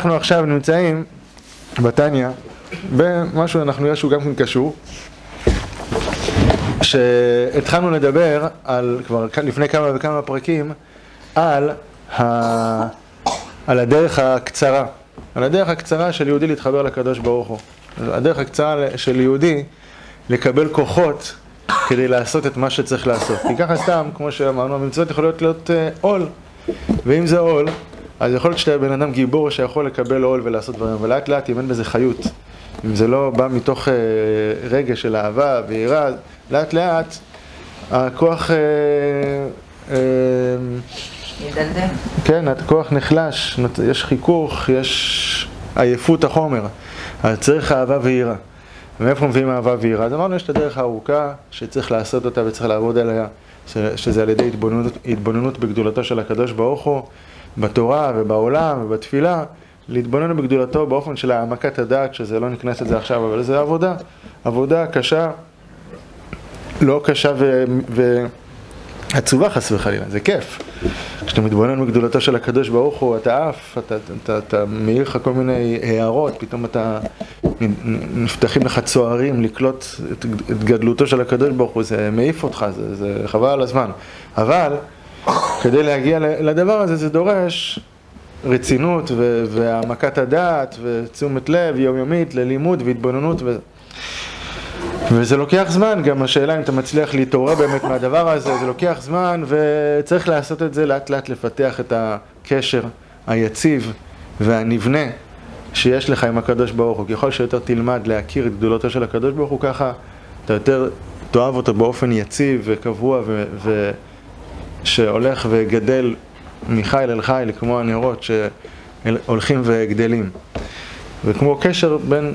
אנחנו עכשיו נמצאים בתניא במשהו אנחנו נראה שהוא גם כן קשור שהתחלנו לדבר על, כבר לפני כמה וכמה פרקים על, ה, על הדרך הקצרה על הדרך הקצרה של יהודי להתחבר לקדוש ברוך הוא. הדרך הקצרה של יהודי לקבל כוחות כדי לעשות את מה שצריך לעשות. כי ככה סתם, כמו שאמרנו, המצוות יכולות להיות עול. ואם זה עול אז יכול להיות שאתה בן אדם גיבור שיכול לקבל עול ולעשות דברים, ולאט לאט אם אין בזה חיות. אם זה לא בא מתוך אה, רגש של אהבה ויראה, לאט לאט הכוח... אה, אה, ידלדל. כן, הכוח נחלש, יש חיכוך, יש עייפות החומר. אז צריך אהבה ויראה. ומאיפה מביאים אהבה ויראה? אז אמרנו, יש את הדרך הארוכה שצריך לעשות אותה וצריך לעבוד עליה, שזה על ידי התבוננות, התבוננות בגדולתו של הקדוש ברוך הוא. בתורה ובעולם ובתפילה, להתבונן בגדולתו באופן של העמקת הדעת, שזה לא נכנס לזה עכשיו, אבל זה עבודה, עבודה קשה, לא קשה ו... ו... עצובה חס וחלילה, זה כיף. כשאתה מתבונן בגדולתו של הקדוש ברוך הוא, אתה עף, אתה, אתה, אתה, אתה מעיר לך כל מיני הערות, פתאום אתה, נפתחים לך צוערים לקלוט את, את גדלותו של הקדוש ברוך הוא, זה מעיף אותך, זה, זה חבל על הזמן. אבל כדי להגיע לדבר הזה זה דורש רצינות והעמקת הדעת ותשומת לב יומיומית ללימוד והתבוננות ו... וזה לוקח זמן, גם השאלה אם אתה מצליח להתעורר באמת מהדבר הזה, זה לוקח זמן וצריך לעשות את זה לאט לאט לפתח את הקשר היציב והנבנה שיש לך עם הקדוש ברוך הוא. ככל שיותר תלמד להכיר את גדולתו של הקדוש ברוך הוא, ככה אתה יותר תאהב אותו באופן יציב וקבוע ו... ו... שהולך וגדל מחיל אל חיל, כמו הנרות שהולכים וגדלים. וכמו קשר בין,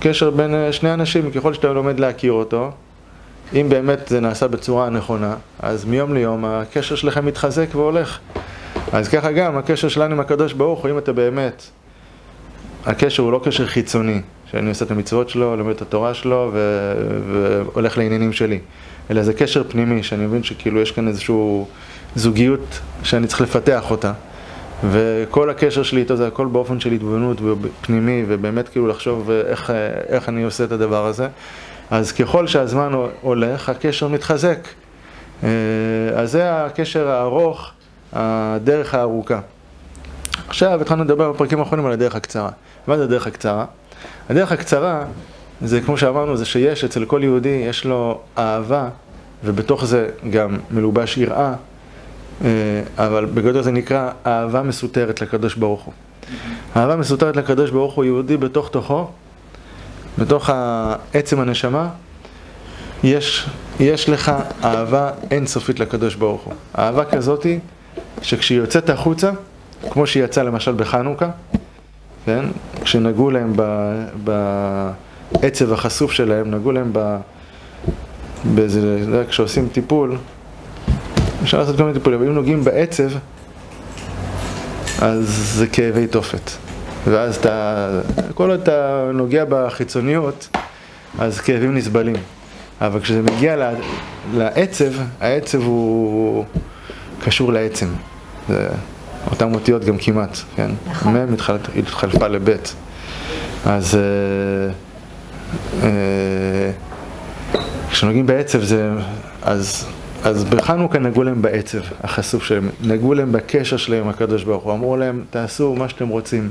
קשר בין אה, שני אנשים, ככל שאתה לומד להכיר אותו, אם באמת זה נעשה בצורה הנכונה, אז מיום ליום הקשר שלכם מתחזק והולך. אז ככה גם הקשר שלנו עם הקדוש ברוך הוא, אם אתה באמת, הקשר הוא לא קשר חיצוני, שאני עושה את המצוות שלו, לומד את התורה שלו והולך לעניינים שלי. אלא זה קשר פנימי, שאני מבין שכאילו יש כאן איזושהי זוגיות שאני צריך לפתח אותה. וכל הקשר שלי איתו זה הכל באופן של התבוננות ופנימי, ובאמת כאילו לחשוב איך, איך אני עושה את הדבר הזה. אז ככל שהזמן הולך, הקשר מתחזק. אה, אז זה הקשר הארוך, הדרך הארוכה. עכשיו התחלנו לדבר בפרקים האחרונים על הדרך הקצרה. מה זה הדרך הקצרה? הדרך הקצרה זה כמו שאמרנו, זה שיש אצל כל יהודי, יש לו אהבה, ובתוך זה גם מלובש יראה, אה, אבל בגדול זה נקרא אהבה מסותרת לקדוש ברוך הוא. אהבה מסותרת לקדוש ברוך הוא יהודי בתוך תוכו, בתוך עצם הנשמה, יש, יש לך אהבה אינסופית לקדוש ברוך הוא. אהבה כזאתי, שכשהיא יוצאת החוצה, כמו שהיא יצאה למשל בחנוכה, כן? כשנגעו להם ב... ב העצב החשוף שלהם, נגעו להם ב... באיזה, זה כשעושים טיפול, אפשר לעשות כל מיני טיפולים, אבל אם נוגעים בעצב, אז זה כאבי תופת. ואז אתה, כל עוד אתה נוגע בחיצוניות, אז כאבים נסבלים. אבל כשזה מגיע לעצב, העצב הוא קשור לעצם. זה אותן אותיות גם כמעט, כן? נכון. מ' התחלפה לב'. אז... אה, כשנוגעים בעצב זה, אז, אז בחנוכה נגעו להם בעצב החשוף שלהם, נגעו להם בקשר שלהם עם הקדוש ברוך הוא, אמרו להם תעשו מה שאתם רוצים,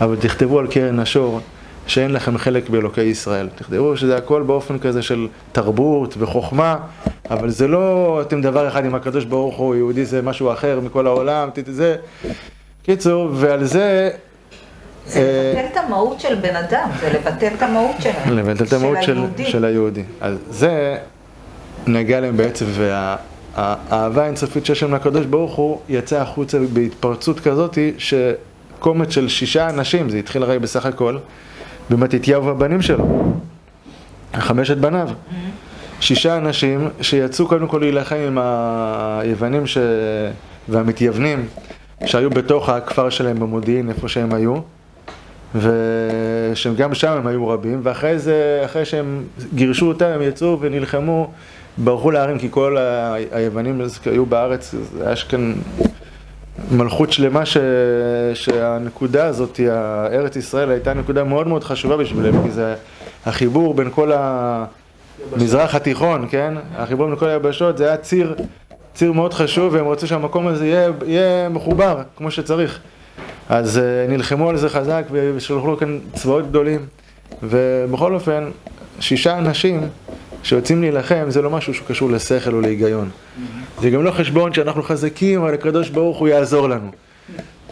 אבל תכתבו על קרן השור שאין לכם חלק באלוקי ישראל, תכתבו שזה הכל באופן כזה של תרבות וחוכמה, אבל זה לא אתם דבר אחד עם הקדוש ברוך הוא, יהודי זה משהו אחר מכל העולם, זה, קיצור, ועל זה זה לבטל את המהות של בן אדם, זה לבטל את המהות שלהם, לבטל את המהות של, של היהודי. אז זה נגע להם בעצם, והאהבה האינסופית שיש להם לקדוש ברוך הוא יצא החוצה בהתפרצות כזאת שקומץ של שישה אנשים, זה התחיל הרי בסך הכל במתתיהו והבנים שלו, חמשת בניו. Mm-hmm. שישה אנשים שיצאו קודם כל להילחם עם היוונים ש... והמתייוונים שהיו בתוך הכפר שלהם במודיעין, איפה שהם היו. ושגם שם הם היו רבים, ואחרי זה, אחרי שהם גירשו אותם, הם יצאו ונלחמו, ברחו להרים, כי כל היוונים היו בארץ, היה כאן מלכות שלמה ש... שהנקודה הזאת, ארץ ישראל, הייתה נקודה מאוד מאוד חשובה בשבילם, כי זה החיבור בין כל המזרח התיכון, כן? החיבור בין כל היבשות, זה היה ציר, ציר מאוד חשוב, והם רצו שהמקום הזה יהיה, יהיה מחובר כמו שצריך. אז uh, נלחמו על זה חזק ושלחו כאן צבאות גדולים. ובכל אופן, שישה אנשים שיוצאים להילחם זה לא משהו שקשור לשכל או להיגיון. זה גם לא חשבון שאנחנו חזקים, אבל הקדוש ברוך הוא יעזור לנו.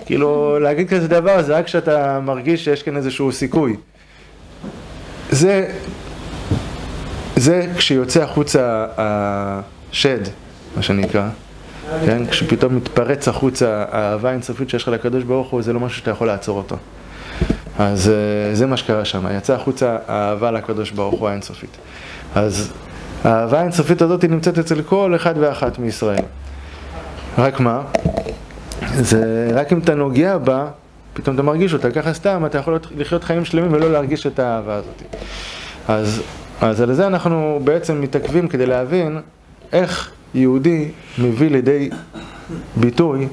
כאילו, להגיד כזה דבר זה רק כשאתה מרגיש שיש כאן איזשהו סיכוי. זה, זה כשיוצא החוצה השד, מה שנקרא, כן? כשפתאום מתפרץ החוצה האהבה האינסופית שיש לך לקדוש ברוך הוא, זה לא משהו שאתה יכול לעצור אותו. אז אה, זה מה שקרה שם, יצא החוצה האהבה לקדוש ברוך הוא האינסופית. אז האהבה האינסופית הזאת נמצאת אצל כל אחד ואחת מישראל. רק מה? זה רק אם אתה נוגע בה, פתאום אתה מרגיש אותה, ככה סתם אתה יכול לחיות חיים שלמים ולא להרגיש את האהבה הזאת. אז, אז על זה אנחנו בעצם מתעכבים כדי להבין איך יהודי מביא לידי ביטוי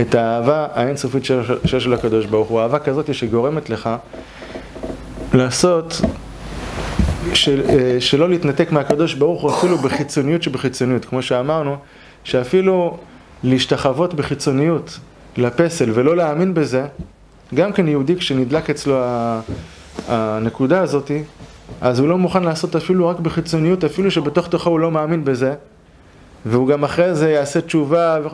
את האהבה האינסופית שיש לקדוש ברוך הוא, אהבה כזאת שגורמת לך לעשות, של, אה, שלא להתנתק מהקדוש ברוך הוא אפילו בחיצוניות שבחיצוניות, כמו שאמרנו, שאפילו להשתחוות בחיצוניות לפסל ולא להאמין בזה, גם כן יהודי כשנדלק אצלו הנקודה הזאתי, אז הוא לא מוכן לעשות אפילו רק בחיצוניות, אפילו שבתוך תוכו הוא לא מאמין בזה, והוא גם אחרי זה יעשה תשובה, ו...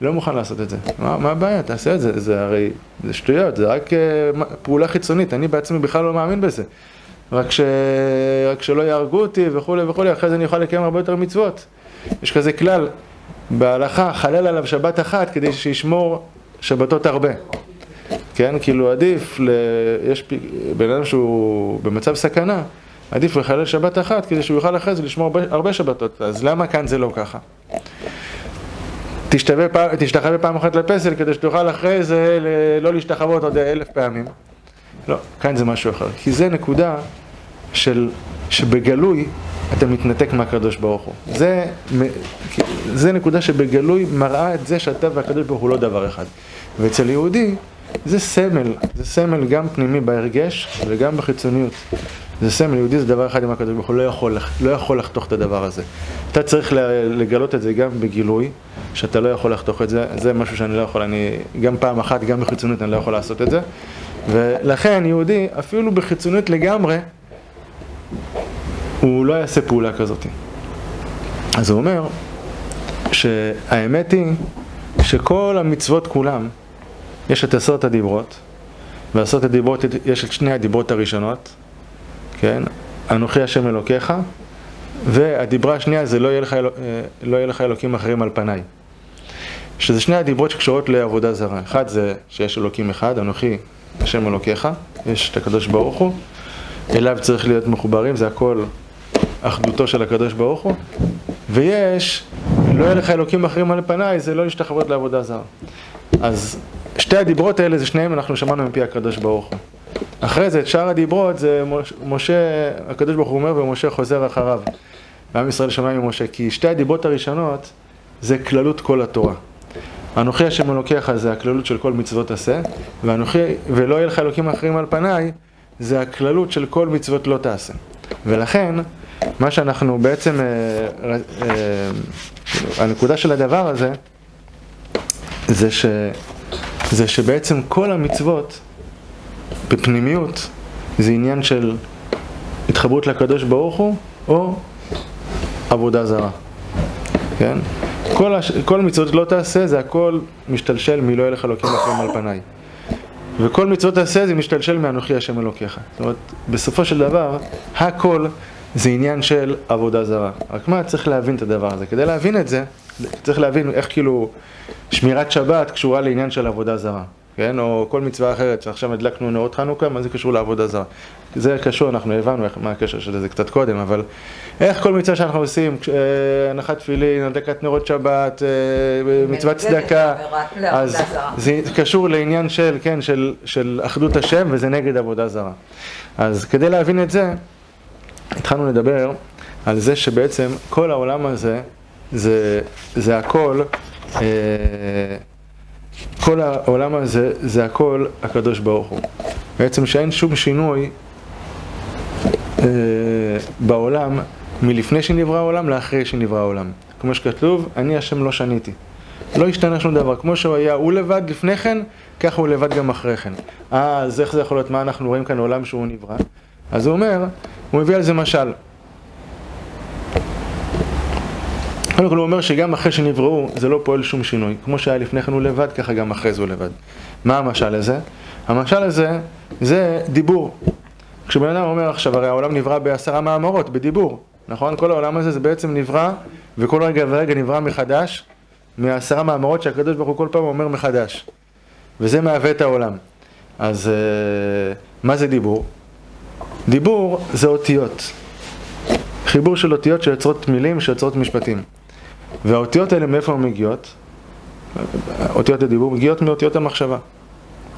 לא מוכן לעשות את זה. מה, מה הבעיה? תעשה את זה, זה הרי, זה שטויות, זה רק uh, פעולה חיצונית, אני בעצמי בכלל לא מאמין בזה. רק, ש... רק שלא יהרגו אותי וכולי וכולי, אחרי זה אני אוכל לקיים הרבה יותר מצוות. יש כזה כלל בהלכה, חלל עליו שבת אחת כדי שישמור שבתות הרבה. כן, כאילו עדיף, ל... יש פ... בן אדם שהוא במצב סכנה, עדיף לחלל שבת אחת כדי שהוא יוכל אחרי זה לשמור הרבה, שבתות. אז למה כאן זה לא ככה? תשתחווה פעם אחת לפסל כדי שתוכל אחרי זה לא להשתחוות עוד אלף פעמים. לא, כאן זה משהו אחר. כי זה נקודה של, שבגלוי אתה מתנתק מהקדוש ברוך הוא. זה, זה נקודה שבגלוי מראה את זה שאתה והקדוש ברוך הוא לא דבר אחד. ואצל יהודי זה סמל, זה סמל גם פנימי בהרגש וגם בחיצוניות. זה סמל, יהודי זה דבר אחד עם הקדוש ברוך הוא לא יכול, לא יכול לחתוך את הדבר הזה. אתה צריך לגלות את זה גם בגילוי, שאתה לא יכול לחתוך את זה, זה משהו שאני לא יכול, אני גם פעם אחת, גם בחיצוניות אני לא יכול לעשות את זה. ולכן יהודי, אפילו בחיצוניות לגמרי, הוא לא יעשה פעולה כזאת. אז הוא אומר שהאמת היא שכל המצוות כולם, יש את עשרת הדיברות, ועשרת הדיברות, יש את שני הדיברות הראשונות, כן? אנוכי השם אלוקיך, והדיברה השנייה זה לא יהיה לך, אלוק, אה, לא יהיה לך אלוקים אחרים על פניי. שזה שני הדיברות שקשורות לעבודה זרה. אחד זה שיש אלוקים אחד, אנוכי השם אלוקיך, יש את הקדוש ברוך הוא, אליו צריך להיות מחוברים, זה הכל אחדותו של הקדוש ברוך הוא, ויש, לא יהיה לך אלוקים אחרים על פניי, זה לא להשתחוות לעבודה זרה. אז שתי הדיברות האלה זה שניהם אנחנו שמענו מפי הקדוש ברוך הוא. אחרי זה, את שאר הדיברות זה משה, הקדוש ברוך הוא אומר ומשה חוזר אחריו. ועם ישראל שומע ממשה, כי שתי הדיברות הראשונות זה כללות כל התורה. אנוכי השם אלוקיך זה הכללות של כל מצוות עשה, ואנוכי, ולא יהיה לך אלוקים אחרים על פניי, זה הכללות של כל מצוות לא תעשה. ולכן, מה שאנחנו בעצם, אה, אה, הנקודה של הדבר הזה, זה, ש, זה שבעצם כל המצוות בפנימיות זה עניין של התחברות לקדוש ברוך הוא או עבודה זרה, כן? כל, הש... כל מצוות לא תעשה זה הכל משתלשל מלא יהיה לך אלוקים אחרים על פניי. וכל מצוות תעשה זה משתלשל מאנוכי השם אלוקיך. זאת אומרת, בסופו של דבר, הכל זה עניין של עבודה זרה. רק מה, צריך להבין את הדבר הזה. כדי להבין את זה, צריך להבין איך כאילו שמירת שבת קשורה לעניין של עבודה זרה. כן? או כל מצווה אחרת, שעכשיו הדלקנו נאות חנוכה, מה זה קשור לעבודה זרה? זה קשור, אנחנו הבנו מה הקשר של זה קצת קודם, אבל איך כל מצווה שאנחנו עושים, אה, הנחת תפילין, הדלקת נרות שבת, אה, מצוות צדקה, אז זה קשור לעניין של, כן, של, של אחדות השם, וזה נגד עבודה זרה. אז כדי להבין את זה, התחלנו לדבר על זה שבעצם כל העולם הזה, זה, זה הכל, אה, כל העולם הזה זה הכל הקדוש ברוך הוא. בעצם שאין שום שינוי אה, בעולם מלפני שנברא העולם לאחרי שנברא העולם. כמו שכתוב, אני השם לא שניתי. לא השתנה שום דבר. כמו שהוא היה הוא לבד לפני כן, ככה הוא לבד גם אחרי כן. אה, אז איך זה יכול להיות, מה אנחנו רואים כאן עולם שהוא נברא? אז הוא אומר, הוא מביא על זה משל. קודם כל הוא אומר שגם אחרי שנבראו זה לא פועל שום שינוי. כמו שהיה לפני כן הוא לבד, ככה גם אחרי זה הוא לבד. מה המשל הזה? המשל הזה זה דיבור. כשבן אדם אומר עכשיו, הרי העולם נברא בעשרה מאמרות, בדיבור, נכון? כל העולם הזה זה בעצם נברא, וכל רגע ורגע נברא מחדש, מעשרה מאמרות שהקדוש ברוך הוא כל פעם אומר מחדש. וזה מהווה את העולם. אז אה, מה זה דיבור? דיבור זה אותיות. חיבור של אותיות שיוצרות מילים, שיוצרות משפטים. והאותיות האלה מאיפה הן מגיעות? אותיות הדיבור מגיעות מאותיות המחשבה.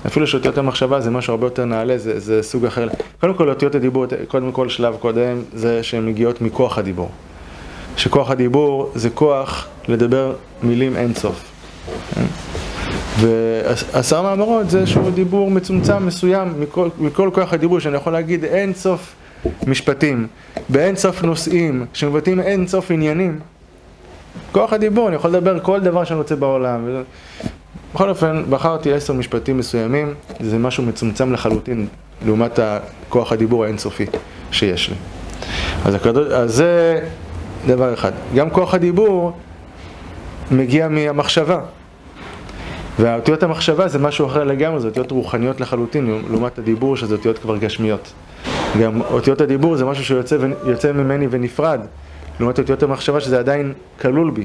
אפילו שאותיות המחשבה זה משהו הרבה יותר נעלה, זה, זה סוג אחר. קודם כל אותיות הדיבור, קודם כל שלב קודם, זה שהן מגיעות מכוח הדיבור. שכוח הדיבור זה כוח לדבר מילים אינסוף. כן? ועשרה מאמרות זה איזשהו דיבור מצומצם מסוים מכל, מכל כוח הדיבור שאני יכול להגיד אינסוף משפטים, באינסוף נושאים, שמבטאים אינסוף עניינים. כוח הדיבור, אני יכול לדבר כל דבר שאני רוצה בעולם. בכל אופן, בחרתי עשר משפטים מסוימים, זה משהו מצומצם לחלוטין לעומת כוח הדיבור האינסופי שיש לי. אז, הקדוש, אז זה דבר אחד. גם כוח הדיבור מגיע מהמחשבה. והאותיות המחשבה זה משהו אחר לגמרי, זה אותיות רוחניות לחלוטין, לעומת הדיבור שזה אותיות כבר גשמיות. גם אותיות הדיבור זה משהו שיוצא ממני ונפרד, לעומת אותיות המחשבה שזה עדיין כלול בי.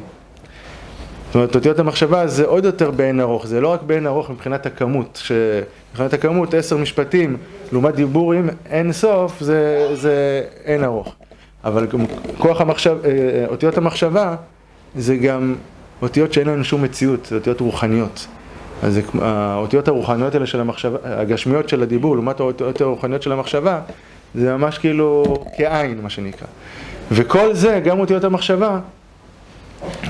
זאת אומרת, אותיות המחשבה זה עוד יותר באין ארוך, זה לא רק באין ארוך מבחינת הכמות, שמבחינת הכמות עשר משפטים לעומת דיבורים אין סוף זה, זה אין ארוך. אבל כוח המחשב, אה, אה, אותיות המחשבה זה גם אותיות שאין להן שום מציאות, זה אותיות רוחניות. אז האותיות הרוחניות האלה של המחשבה, הגשמיות של הדיבור לעומת האותיות הרוחניות של המחשבה זה ממש כאילו כעין מה שנקרא. וכל זה, גם אותיות המחשבה,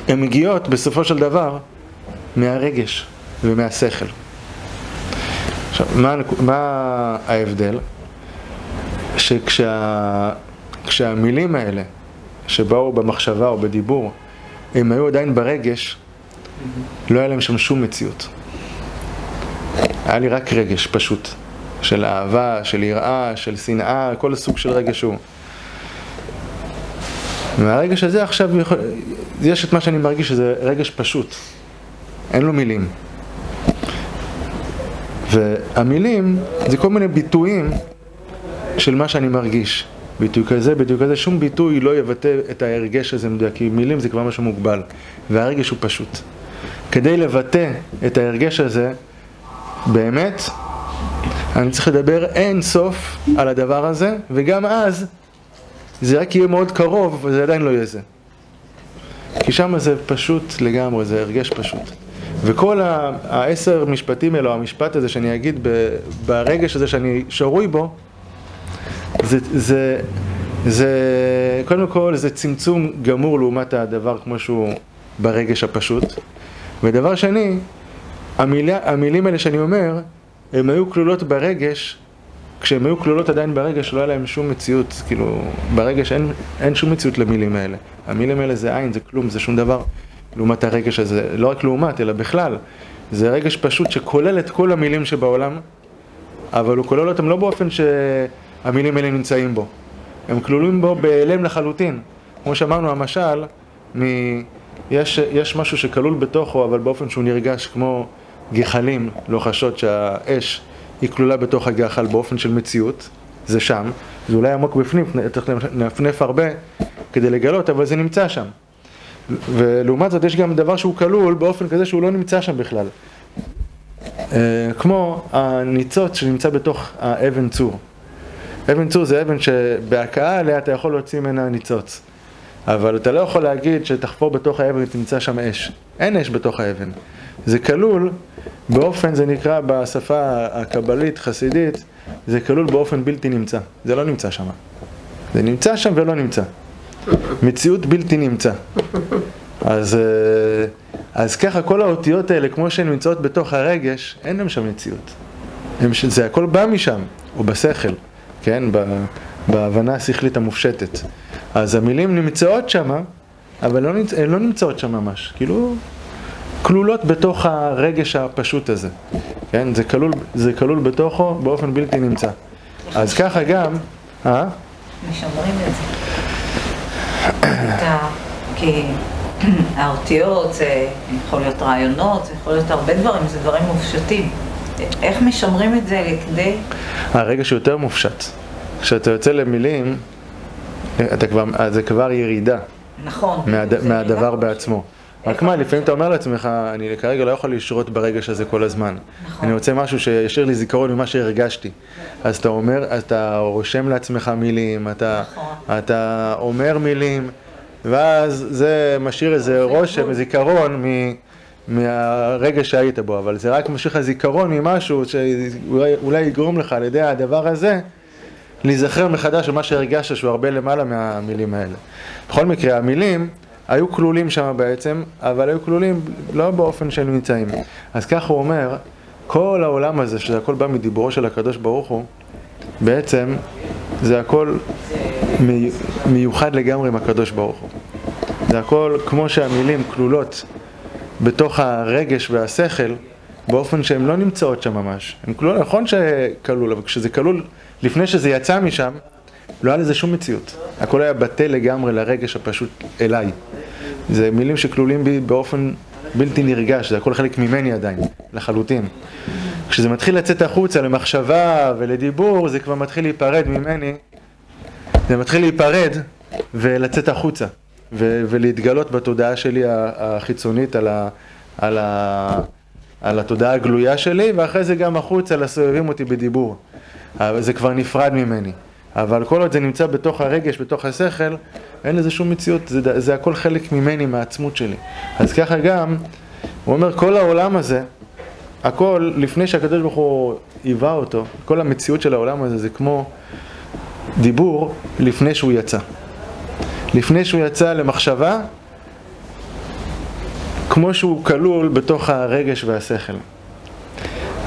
הן מגיעות בסופו של דבר מהרגש ומהשכל. עכשיו, מה, מה ההבדל? שכשהמילים האלה שבאו במחשבה או בדיבור, הם היו עדיין ברגש, לא היה להם שם שום מציאות. היה לי רק רגש פשוט, של אהבה, של יראה, של שנאה, כל סוג של רגש שהוא. מהרגש הזה עכשיו יש את מה שאני מרגיש שזה רגש פשוט, אין לו מילים. והמילים זה כל מיני ביטויים של מה שאני מרגיש. ביטוי כזה, ביטוי כזה, שום ביטוי לא יבטא את ההרגש הזה כי מילים זה כבר משהו מוגבל, והרגש הוא פשוט. כדי לבטא את ההרגש הזה, באמת, אני צריך לדבר אין סוף על הדבר הזה, וגם אז זה רק יהיה מאוד קרוב, וזה עדיין לא יהיה זה. כי שם זה פשוט לגמרי, זה הרגש פשוט. וכל העשר משפטים האלו, המשפט הזה שאני אגיד ברגש הזה שאני שרוי בו, זה, זה, זה, קודם כל זה צמצום גמור לעומת הדבר כמו שהוא ברגש הפשוט. ודבר שני, המילה, המילים האלה שאני אומר, הן היו כלולות ברגש, כשהן היו כלולות עדיין ברגש לא היה להם שום מציאות, כאילו, ברגש אין, אין שום מציאות למילים האלה. המילים האלה זה עין, זה כלום, זה שום דבר לעומת הרגש הזה, לא רק לעומת, אלא בכלל. זה רגש פשוט שכולל את כל המילים שבעולם, אבל הוא כולל אותם לא באופן שהמילים האלה נמצאים בו. הם כלולים בו בהיעלם לחלוטין. כמו שאמרנו, המשל, מ... יש, יש משהו שכלול בתוכו, אבל באופן שהוא נרגש כמו גחלים, לוחשות שהאש היא כלולה בתוך הגחל באופן של מציאות, זה שם, זה אולי עמוק בפנים, צריך לנפנף הרבה כדי לגלות, אבל זה נמצא שם. ולעומת זאת יש גם דבר שהוא כלול באופן כזה שהוא לא נמצא שם בכלל. אה, כמו הניצוץ שנמצא בתוך האבן צור. אבן צור זה אבן שבהכאה עליה אתה יכול להוציא ממנה ניצוץ. אבל אתה לא יכול להגיד שתחפור בתוך האבן ותמצא שם אש. אין אש בתוך האבן. זה כלול באופן, זה נקרא בשפה הקבלית, חסידית, זה כלול באופן בלתי נמצא. זה לא נמצא שם. זה נמצא שם ולא נמצא. מציאות בלתי נמצא. אז, אה, אז ככה כל האותיות האלה, כמו שהן נמצאות בתוך הרגש, אין להם שם מציאות. זה הכל בא משם, או בשכל, כן? בהבנה השכלית המופשטת. אז המילים נמצאות שם, אבל לא. הן לא נמצאות שם ממש. כאילו, כלולות בתוך הרגש הפשוט הזה. כן? זה כלול, זה כלול בתוכו באופן בלתי נמצא. אז ככה גם, אה? משמרים את זה. כי האותיות זה יכול להיות רעיונות, זה יכול להיות הרבה דברים, זה דברים מופשטים. איך משמרים את זה לכדי... הרגע שיותר מופשט. כשאתה יוצא למילים, אתה כבר, זה כבר ירידה. נכון. מהד, מהדבר בעצמו. רק מה, לפעמים אתה אומר לעצמך, אני כרגע לא יכול לשרות ברגש הזה כל הזמן. נכון. אני רוצה משהו שישאיר לי זיכרון ממה שהרגשתי. אז אתה אומר, אתה רושם לעצמך מילים, אתה, נכון. אתה אומר מילים, ואז זה משאיר איזה רושם, זיכרון מהרגע שהיית בו, אבל זה רק משאיר לך זיכרון ממשהו שאולי יגרום לך על ידי הדבר הזה להיזכר מחדש במה שהרגשת שהוא הרבה למעלה מהמילים האלה. בכל מקרה, המילים היו כלולים שם בעצם, אבל היו כלולים לא באופן שהם נמצאים. אז ככה הוא אומר, כל העולם הזה, שזה הכל בא מדיבורו של הקדוש ברוך הוא, בעצם זה הכל מיוחד לגמרי עם הקדוש ברוך הוא. זה הכל כמו שהמילים כלולות בתוך הרגש והשכל, באופן שהן לא נמצאות שם ממש. הן כלולות, נכון שכלול, אבל כשזה כלול, לפני שזה יצא משם, לא היה לזה שום מציאות. הכל היה בטל לגמרי לרגש הפשוט אליי. זה מילים שכלולים בי באופן בלתי נרגש, זה הכל חלק ממני עדיין, לחלוטין. כשזה מתחיל לצאת החוצה למחשבה ולדיבור, זה כבר מתחיל להיפרד ממני, זה מתחיל להיפרד ולצאת החוצה, ו- ולהתגלות בתודעה שלי החיצונית על, ה- על, ה- על התודעה הגלויה שלי, ואחרי זה גם החוצה לסובבים אותי בדיבור. אבל זה כבר נפרד ממני. אבל כל עוד זה נמצא בתוך הרגש, בתוך השכל, אין לזה שום מציאות, זה, זה הכל חלק ממני, מהעצמות שלי. אז ככה גם, הוא אומר, כל העולם הזה, הכל, לפני שהקדוש ברוך הוא היווה אותו, כל המציאות של העולם הזה זה כמו דיבור לפני שהוא יצא. לפני שהוא יצא למחשבה, כמו שהוא כלול בתוך הרגש והשכל.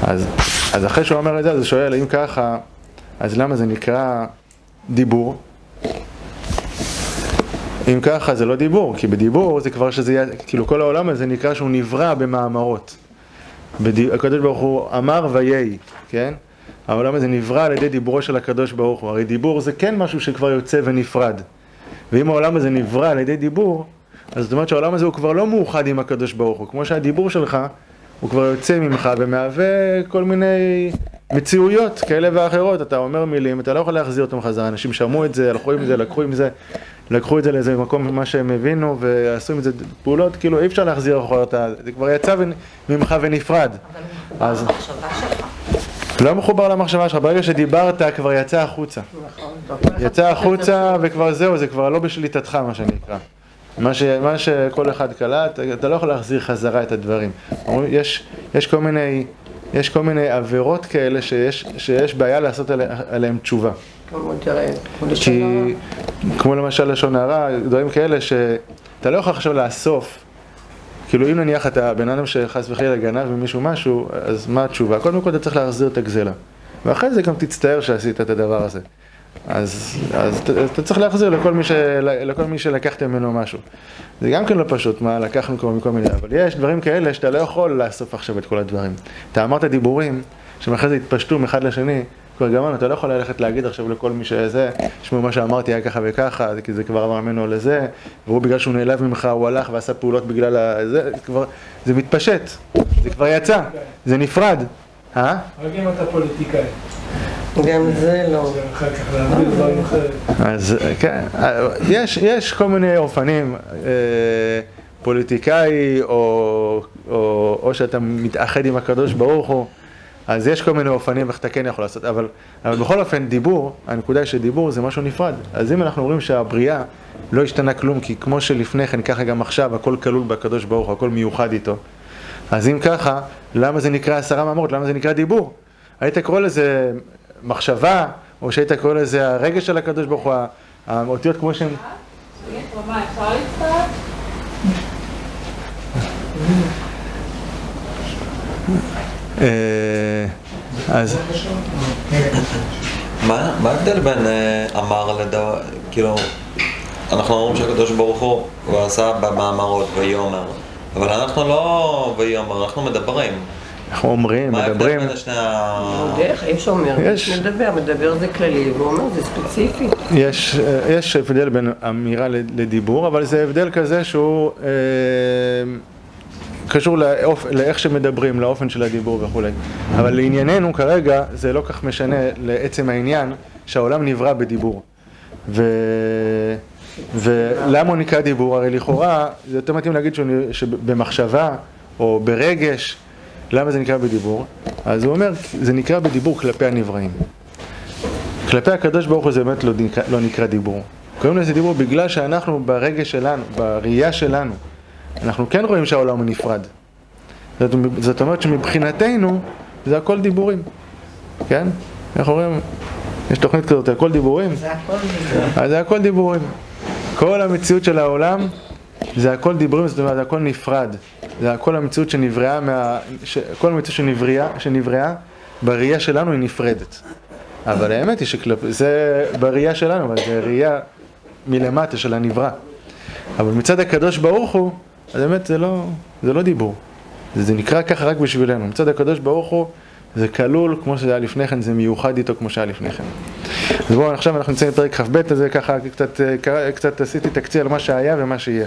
אז, אז אחרי שהוא אומר את זה, אז הוא שואל, אם ככה, אז למה זה נקרא דיבור? אם ככה זה לא דיבור, כי בדיבור זה כבר שזה יהיה, כאילו כל העולם הזה נקרא שהוא נברא במאמרות. בדי... הקדוש ברוך הוא אמר ויהי, כן? העולם הזה נברא על ידי דיבורו של הקדוש ברוך הוא. הרי דיבור זה כן משהו שכבר יוצא ונפרד. ואם העולם הזה נברא על ידי דיבור, אז זאת אומרת שהעולם הזה הוא כבר לא מאוחד עם הקדוש ברוך הוא. כמו שהדיבור שלך, הוא כבר יוצא ממך ומהווה כל מיני מציאויות כאלה ואחרות. אתה אומר מילים, אתה לא יכול להחזיר אותם חזרה. אנשים שמעו את זה, הלכו עם זה, לקחו עם זה. לקחו את זה לאיזה מקום, מה שהם הבינו, ועשו עם זה פעולות, כאילו אי אפשר להחזיר אחורה, זה כבר יצא ממך ונפרד. אבל הוא מחובר למחשבה שלך. לא מחובר למחשבה שלך, ברגע שדיברת כבר יצא החוצה. נכון. יצא החוצה וכבר זהו, זה כבר לא בשליטתך מה שנקרא. מה, ש, מה שכל אחד קלט, אתה לא יכול להחזיר חזרה את הדברים. יש, יש, כל, מיני, יש כל מיני עבירות כאלה שיש, שיש בעיה לעשות עליהן תשובה. כי, כמו למשל לשון הרע, דברים כאלה שאתה לא יכול עכשיו לאסוף, כאילו אם נניח אתה בן אדם שחס וחלילה גנב ממישהו משהו, אז מה התשובה? קודם כל אתה צריך להחזיר את הגזלה, ואחרי זה גם תצטער שעשית את הדבר הזה. אז, אז אתה, אתה צריך להחזיר לכל מי, של, לכל מי שלקחתם ממנו משהו. זה גם כן לא פשוט, מה לקחנו כבר מכל מיני, אבל יש דברים כאלה שאתה לא יכול לאסוף עכשיו את כל הדברים. אתה אמרת דיבורים, שהם אחרי זה התפשטו מאחד לשני, כבר גמרנו, אתה לא יכול ללכת להגיד עכשיו לכל מי שזה, תשמעו מה שאמרתי היה ככה וככה, כי זה כבר עבר ממנו לזה, והוא בגלל שהוא נעלב ממך, הוא הלך ועשה פעולות בגלל ה... זה כבר, זה מתפשט, זה כבר יצא, זה נפרד. אה? רק אם אתה פוליטיקאי. גם זה לא. אז כן, יש, כל מיני אופנים, אה, פוליטיקאי, או, שאתה מתאחד עם הקדוש ברוך הוא. אז יש כל מיני אופנים איך אתה כן יכול לעשות, אבל, בכל אופן דיבור, הנקודה היא שדיבור זה משהו נפרד. אז אם אנחנו אומרים שהבריאה לא השתנה כלום, כי כמו שלפני כן, ככה גם עכשיו, הכל כלול בקדוש ברוך הוא, הכל מיוחד איתו. אז אם ככה, למה זה נקרא עשרה מאמרות? למה זה נקרא דיבור? היית קורא לזה מחשבה, או שהיית קורא לזה הרגש של הקדוש ברוך הוא, האותיות כמו שהן... אה, אז מה מה ההבדל בין אה, אמר לדבר, כאילו, אנחנו אומרים שהקדוש ברוך הוא, הוא עשה במאמרות ויאמר, אבל אנחנו לא ויאמר, אנחנו מדברים. אנחנו אומרים, מה ההבדל מדברים, בין שני ה... איך, יש אומר, יש. מדבר, מדבר זה כללי, ואומר זה ספציפי. יש, אה, יש הבדל בין אמירה לדיבור, אבל זה הבדל כזה שהוא אה, קשור לאופ, לאיך שמדברים, לאופן של הדיבור וכולי. אבל לענייננו כרגע זה לא כך משנה לעצם העניין שהעולם נברא בדיבור. ו... ולמה הוא נקרא דיבור? הרי לכאורה זה יותר מתאים להגיד שהוא שבמחשבה או ברגש, למה זה נקרא בדיבור? אז הוא אומר, זה נקרא בדיבור כלפי הנבראים. כלפי הקדוש ברוך הוא זה באמת לא נקרא, לא נקרא דיבור. קוראים לזה דיבור בגלל שאנחנו ברגש שלנו, בראייה שלנו, אנחנו כן רואים שהעולם הוא נפרד. זאת, זאת אומרת שמבחינתנו זה הכל דיבורים, כן? איך אומרים? יש תוכנית כזאת, הכל דיבורים? זה הכל דיבור. אז זה הכל דיבורים. כל המציאות של העולם זה הכל דיבורים, זאת אומרת זה הכל נפרד. זה הכל המציאות שנבראה מה... ש... כל המציאות שנבראה, שנבראה בראייה שלנו היא נפרדת. אבל האמת היא שזה בראייה שלנו, אבל זה ראייה מלמטה של הנברא. אבל מצד הקדוש ברוך הוא, אז באמת זה לא, זה לא דיבור. זה, זה נקרא ככה רק בשבילנו. מצד הקדוש ברוך הוא זה כלול כמו שזה היה לפני כן, זה מיוחד איתו כמו שהיה לפני כן. אז בואו עכשיו אנחנו נמצאים בפרק כ"ב, אז זה ככה קצת, אה, קצת עשיתי תקציר על מה שהיה ומה שיהיה.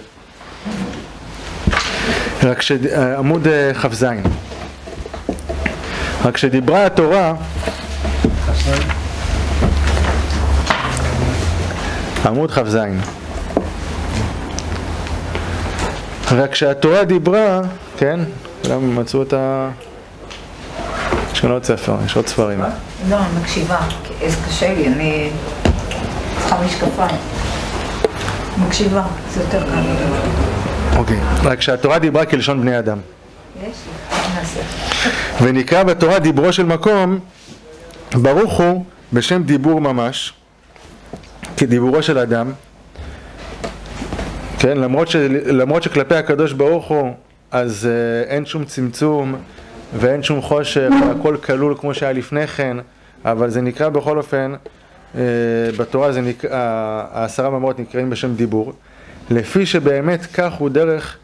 רק שעמוד אה, כ"ז. רק שדיברה התורה, עמוד כ"ז. רק שהתורה דיברה, כן? כולם מצאו את ה... יש כאן עוד ספר, יש עוד ספרים. לא, אני מקשיבה, כי זה קשה לי, אני צריכה משקפיים. מקשיבה, זה יותר קל. אוקיי. רק שהתורה דיברה כלשון בני אדם. ונקרא בתורה דיברו של מקום, ברוך הוא בשם דיבור ממש, כדיבורו של אדם, כן, למרות, ש, למרות שכלפי הקדוש ברוך הוא, אז uh, אין שום צמצום ואין שום חושך, הכל כלול כמו שהיה לפני כן, אבל זה נקרא בכל אופן, uh, בתורה זה נקרא, העשרה מאמרות נקראים בשם דיבור, לפי שבאמת כך הוא דרך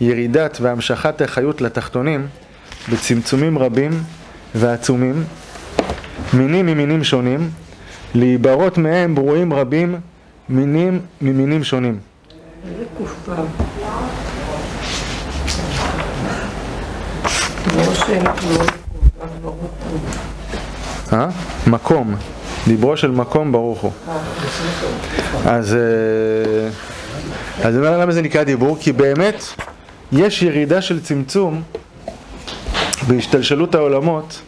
ירידת והמשכת החיות לתחתונים, בצמצומים רבים ועצומים, מינים ממינים שונים, להיברות מהם ברואים רבים, מינים ממינים שונים. אה? מקום, דיברו של מקום ברוך הוא. אז, אה, אז אני אומר למה זה נקרא דיבור? כי באמת יש ירידה של צמצום בהשתלשלות העולמות.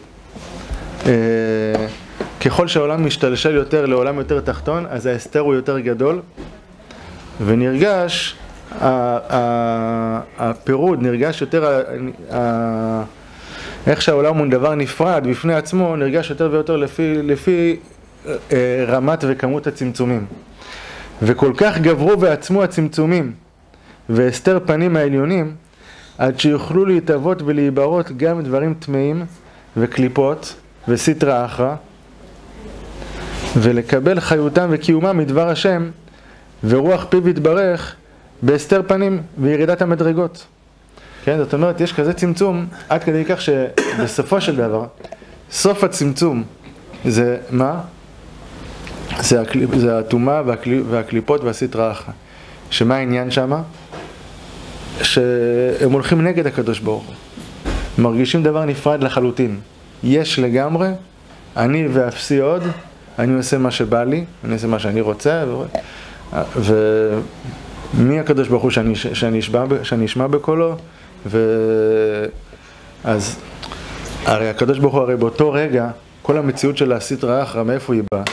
אה, ככל שהעולם משתלשל יותר לעולם יותר תחתון, אז ההסתר הוא יותר גדול, ונרגש, הפירוד, נרגש יותר, איך שהעולם הוא דבר נפרד בפני עצמו, נרגש יותר ויותר לפי, לפי אה, רמת וכמות הצמצומים. וכל כך גברו ועצמו הצמצומים והסתר פנים העליונים, עד שיוכלו להתהוות ולהיברות גם דברים טמאים וקליפות וסטרא אחרא, ולקבל חיותם וקיומם מדבר השם, ורוח פיו יתברך בהסתר פנים וירידת המדרגות. כן, זאת אומרת, יש כזה צמצום, עד כדי כך שבסופו של דבר, סוף הצמצום זה מה? זה, הקל... זה הטומאה והקל... והקליפות והסטרא אחרא. שמה העניין שמה? שהם הולכים נגד הקדוש ברוך הוא. מרגישים דבר נפרד לחלוטין. יש לגמרי, אני ואפסי עוד, אני עושה מה שבא לי, אני עושה מה שאני רוצה, ו... ומי הקדוש ברוך הוא שאני, שאני, אשמע, שאני אשמע בקולו, ו... אז הרי הקדוש ברוך הוא הרי באותו רגע, כל המציאות של הסטרא אחרא, מאיפה היא באה?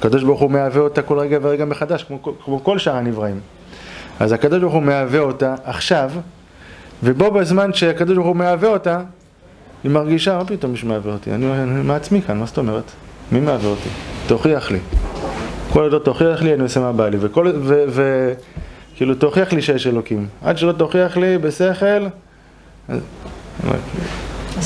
הקדוש ברוך הוא מהווה אותה כל רגע ורגע מחדש, כמו, כמו כל שאר הנבראים. אז הקדוש ברוך הוא מהווה אותה עכשיו, ובו בזמן שהקדוש ברוך הוא מהווה אותה, היא מרגישה, מה פתאום מישהו מהווה אותי? אני, אני מעצמי כאן, מה זאת אומרת? מי מהווה אותי? תוכיח לי. כל עוד לא תוכיח לי, אני עושה מה בא לי. וכל, ו, ו, כאילו, תוכיח לי שיש אלוקים. עד שלא תוכיח לי בשכל, אז,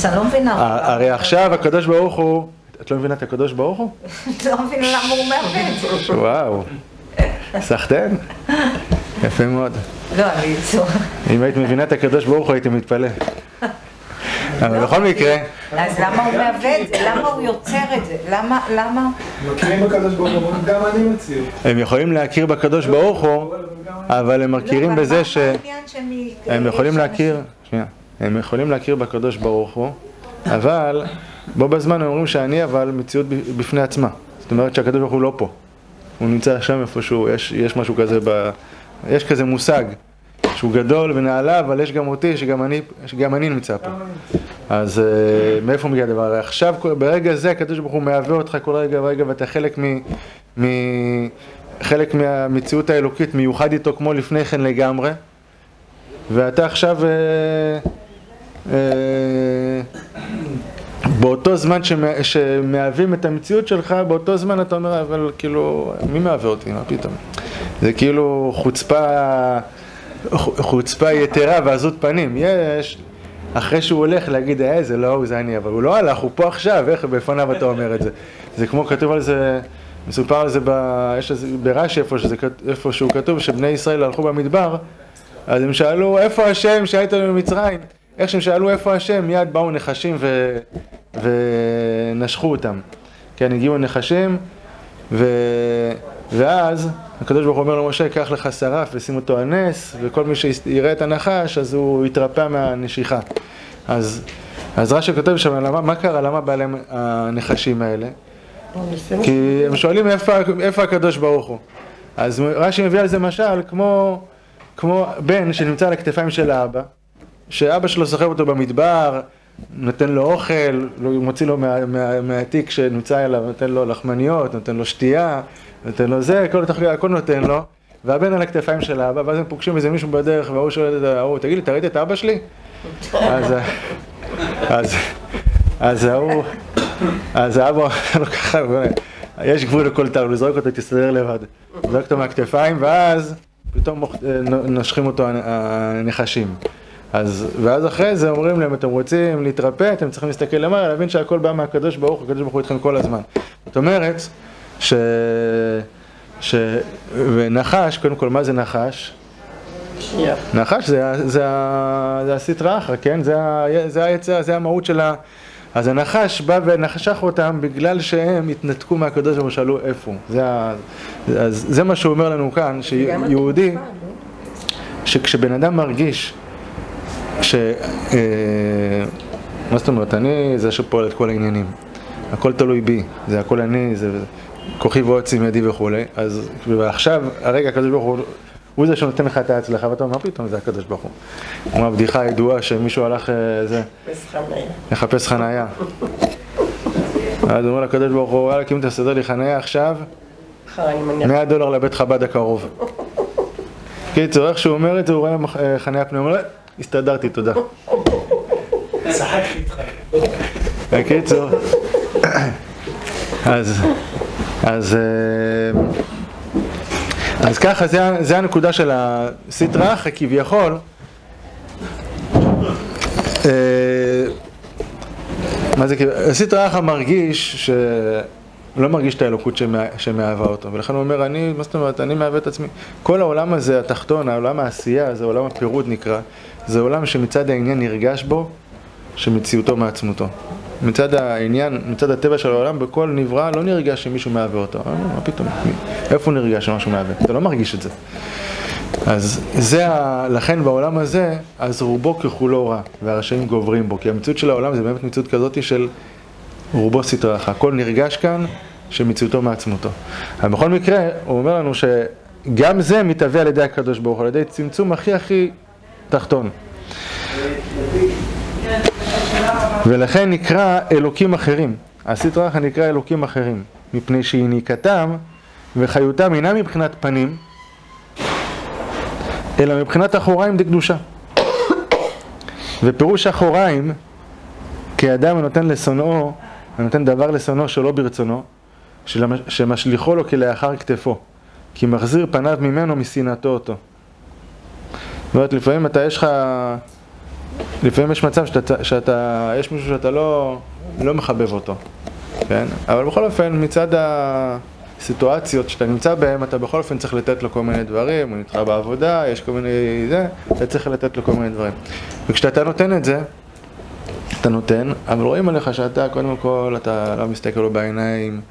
אני לא מבינה. הרי עכשיו הקדוש ברוך הוא, את לא מבינה את הקדוש ברוך הוא? לא מבינה למה הוא מעוות. וואו, סחטיין. יפה מאוד. לא, אני... אם היית מבינה את הקדוש ברוך הוא הייתי מתפלא. אבל בכל מקרה, אז למה הוא מעוות? למה הוא יוצר את זה? למה, למה? מכירים בקדוש ברוך הוא, גם אני מציע. הם יכולים להכיר בקדוש ברוך הוא, אבל הם מכירים לא, אבל בזה ש... הם יכולים להכיר, שנייה, הם יכולים להכיר בקדוש ברוך הוא, אבל בו בזמן הם אומרים שאני אבל מציאות בפני עצמה. זאת אומרת שהקדוש ברוך הוא לא פה. הוא נמצא שם איפשהו, יש, יש משהו כזה ב... יש כזה מושג שהוא גדול ונעלה, אבל יש גם אותי, שגם אני, שגם אני נמצא פה. אז אה, מאיפה מגיע הדבר? עכשיו, ברגע זה, הקדוש ברוך הוא מהווה אותך כל רגע ורגע, ואתה חלק מ... מ... חלק מהמציאות האלוקית, מיוחד איתו כמו לפני כן לגמרי. ואתה עכשיו אה, אה, באותו זמן שמ- שמהווים את המציאות שלך, באותו זמן אתה אומר, אבל כאילו, מי מהווה אותי? מה פתאום? זה כאילו חוצפה, חוצפה יתרה ועזות פנים. יש, אחרי שהוא הולך להגיד, אה, זה לא הוא, זה אני, אבל הוא לא הלך, הוא פה עכשיו, איך בפניו אתה אומר את זה? זה כמו כתוב על זה, מסופר על זה, ב, יש ברש"י איפה, שזה, איפה שהוא כתוב, שבני ישראל הלכו במדבר, אז הם שאלו, איפה השם שהיית במצרים? איך שהם שאלו איפה השם, מיד באו נחשים ו... ונשכו אותם. כן, הגיעו נחשים, ו... ואז הקדוש ברוך הוא אומר למשה, קח לך שרף ושים אותו על נס, וכל מי שיראה את הנחש, אז הוא יתרפא מהנשיכה. אז, אז רש"י כותב שם, למה, מה קרה, למה בא להם הנחשים האלה? כי הם שואלים איפה, איפה הקדוש ברוך הוא. אז רש"י מביא על זה משל, כמו, כמו בן שנמצא על הכתפיים של האבא, שאבא שלו סוחב אותו במדבר, נותן לו אוכל, מוציא לו מה, מה, מהתיק שנמצא אליו, נותן לו לחמניות, נותן לו שתייה, נותן לו זה, הכל, הכל, הכל נותן לו, והבן על הכתפיים של האבא, ואז הם פוגשים איזה מישהו בדרך, וההוא שואל את ההוא, תגיד לי, אתה ראית את אבא שלי? אז, אז, אז ההוא, אז האבא אומר לו ככה, יש גבול לכל תר, הוא זורק אותו, תסתדר לבד. זורק אותו מהכתפיים, ואז פתאום אה, נושכים אותו הנ- הנחשים. אז, ואז אחרי זה אומרים להם, אתם רוצים להתרפא, אתם צריכים להסתכל למעלה, להבין שהכל בא מהקדוש ברוך הוא, הקדוש ברוך הוא איתכם כל הזמן. זאת אומרת, ש... ש... ונחש, קודם כל, מה זה נחש? שנייה. נחש זה, זה, זה הסטרא אחרא, כן? זה, זה היצר, זה המהות של ה... אז הנחש בא ונחשך אותם בגלל שהם התנתקו מהקדוש ברוך הוא ושאלו איפה הוא. זה, ה... אז זה מה שהוא אומר לנו כאן, שיהודי, לא? שכשבן אדם מרגיש ש... אה, מה זאת אומרת? אני זה שפועל את כל העניינים. הכל תלוי בי, זה הכל אני, זה כוחי ועוצם ידי וכולי. אז ועכשיו, הרגע הקדוש ברוך הוא, הוא זה שנותן לך את ההצלחה, ואתה אומר, מה פתאום זה הקדוש ברוך הוא. כמו הבדיחה הידועה שמישהו הלך אה, זה, בס חניה. לחפש חנייה. אז הוא אומר לקדוש ברוך הוא, וואלכ, אם תסדר לי חנייה עכשיו, מחר אני מניח. 100 דולר לבית חב"ד הקרוב. קיצור, איך שהוא אומר את זה, הוא רואה אה, חניה פנימה, "אה, הסתדרתי, תודה. צחקתי איתך. בקיצור, אז, אז, אה, אז ככה, זה, זה הנקודה של הסטרא כביכול. אה, מה זה, כאילו? הסטרא מרגיש שלא מרגיש את האלוקות שמהווה אותו, ולכן הוא אומר, אני, מה זאת אומרת, אני מהווה את עצמי. כל העולם הזה, התחתון, העולם העשייה, זה עולם הפירוד נקרא, זה עולם שמצד העניין נרגש בו, שמציאותו מעצמותו. מצד העניין, מצד הטבע של העולם, בכל נברא לא נרגש שמישהו מהווה אותו. אה, מה פתאום? איפה נרגש שמשהו מהווה? אתה לא מרגיש את זה. אז זה, ה... לכן בעולם הזה, אז רובו ככולו רע, והרשעים גוברים בו. כי המציאות של העולם זה באמת מציאות כזאת של רובו סטרא אחרא. הכל נרגש כאן שמציאותו מעצמותו. אבל בכל מקרה, הוא אומר לנו שגם זה מתהווה על ידי הקדוש ברוך הוא, על ידי צמצום הכי הכי תחתון. ולכן נקרא אלוקים אחרים. הסטרא אחרא נקרא אלוקים אחרים, מפני שיניקתם וחיותם אינה מבחינת פנים, אלא מבחינת אחוריים דקדושה. ופירוש אחוריים, כאדם הנותן לשונאו, הנותן דבר לשונאו שלא ברצונו, שמשליכו לו כלאחר כתפו, כי מחזיר פניו ממנו משנאתו אותו. זאת אומרת, לפעמים אתה יש לך לפעמים יש מצב שאתה, שאתה, יש מישהו שאתה לא, לא מחבב אותו, כן? אבל בכל אופן, מצד הסיטואציות שאתה נמצא בהן, אתה בכל אופן צריך לתת לו כל מיני דברים, הוא איתך בעבודה, יש כל מיני זה, אתה צריך לתת לו כל מיני דברים. וכשאתה נותן את זה, אתה נותן, אבל רואים עליך שאתה, קודם כל, אתה לא מסתכל לו בעיניים,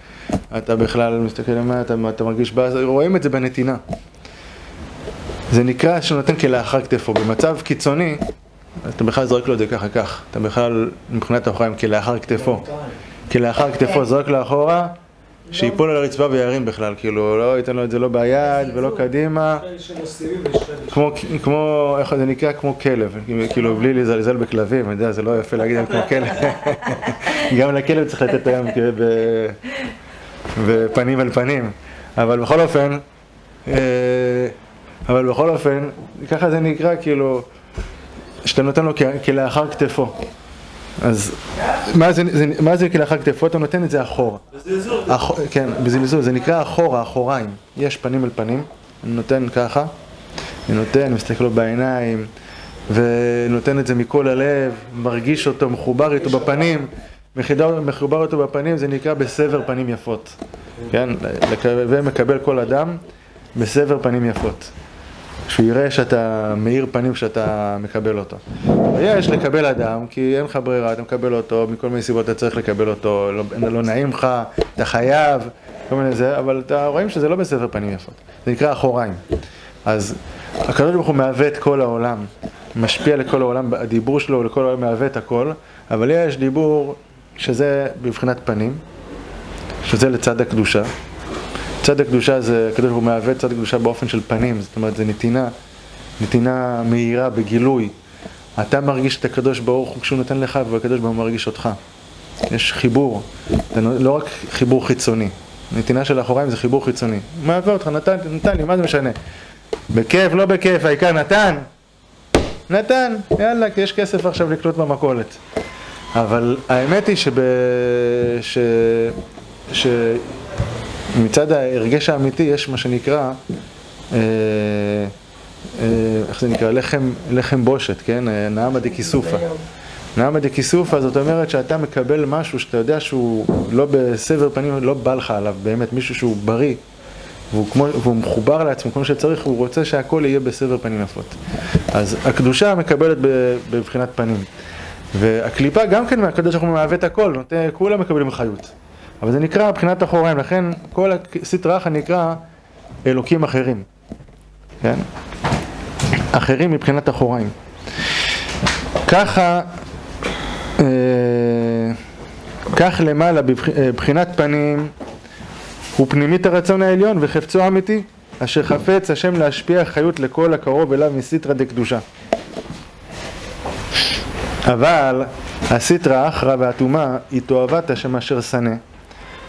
אתה בכלל מסתכל למעלה, אתה, אתה מרגיש בעיה, רואים את זה בנתינה. זה נקרא שנותן כלאחר כתפו. במצב קיצוני, אתה בכלל זורק לו את זה ככה כך. אתה בכלל, מבחינת האחוריים, כלאחר כתפו. כלאחר כתפו, זורק לו אחורה, שיפול על הרצפה וירים בכלל, כאילו, לא ייתן לו את זה לא ביד ולא קדימה. כמו, איך זה נקרא? כמו כלב, כאילו, בלי לזלזל בכלבים, אתה יודע, זה לא יפה להגיד להם כמו כלב. גם לכלב צריך לתת היום בפנים על פנים. אבל בכל אופן, אה, אבל בכל אופן, ככה זה נקרא, כאילו, שאתה נותן לו כלאחר כתפו. אז מה זה, כלאחר כתפו? אתה נותן את זה אחורה. בזלזול. כן, בזלזול. זה נקרא אחורה, אחוריים. יש פנים אל פנים, אני נותן ככה, אני נותן, מסתכל לו בעיניים, ונותן את זה מכל הלב, מרגיש אותו, מחובר איתו בפנים, מחובר אותו בפנים, זה נקרא בסבר פנים יפות. כן, ומקבל כל אדם בסבר פנים יפות. שהוא יראה שאתה מאיר פנים כשאתה מקבל אותו. יש לקבל אדם, כי אין לך ברירה, אתה מקבל אותו, מכל מיני סיבות אתה צריך לקבל אותו, לא, לא נעים לך, אתה חייב, כל מיני זה, אבל אתה רואים שזה לא בספר פנים יפות, זה נקרא אחוריים. אז הקדוש ברוך הוא מהווה את כל העולם, משפיע לכל העולם, הדיבור שלו לכל העולם מהווה את הכל, אבל יש דיבור שזה בבחינת פנים, שזה לצד הקדושה. צד הקדושה זה, הקדוש ברוך הוא מהווה צד הקדושה באופן של פנים, זאת אומרת זה נתינה, נתינה מהירה בגילוי. אתה מרגיש את הקדוש ברוך הוא כשהוא נותן לך והקדוש ברוך הוא מרגיש אותך. יש חיבור, זה לא רק חיבור חיצוני, נתינה של אחוריים זה חיבור חיצוני. הוא מהווה אותך, נתן, נתן לי, מה זה משנה? בכיף, לא בכיף, העיקר נתן, נתן, יאללה, יש כסף עכשיו לקלוט במכולת. אבל האמת היא שב... ש... ש... מצד ההרגש האמיתי יש מה שנקרא, אה, אה, איך זה נקרא? לחם, לחם בושת, כן? נעמה דקיסופה. נעמה דקיסופה זאת אומרת שאתה מקבל משהו שאתה יודע שהוא לא בסבר פנים, לא בא לך עליו באמת, מישהו שהוא בריא. והוא, כמו, והוא מחובר לעצמו כמו שצריך, הוא רוצה שהכל יהיה בסבר פנים יפות. אז הקדושה מקבלת בבחינת פנים. והקליפה גם כן מהקדוש ברוך הוא מהווה את הכל, נותן, כולם מקבלים חיות. אבל זה נקרא מבחינת אחוריים, לכן כל הסטרא אחא נקרא אלוקים אחרים, כן? אחרים מבחינת אחוריים. ככה, אה, כך למעלה בבחינת פנים הוא פנימית הרצון העליון וחפצו האמיתי, אשר חפץ השם להשפיע חיות לכל הקרוב אליו מסיטרא דקדושה. אבל הסיטרא אחרא והטומאה היא תועבת השם אשר שנא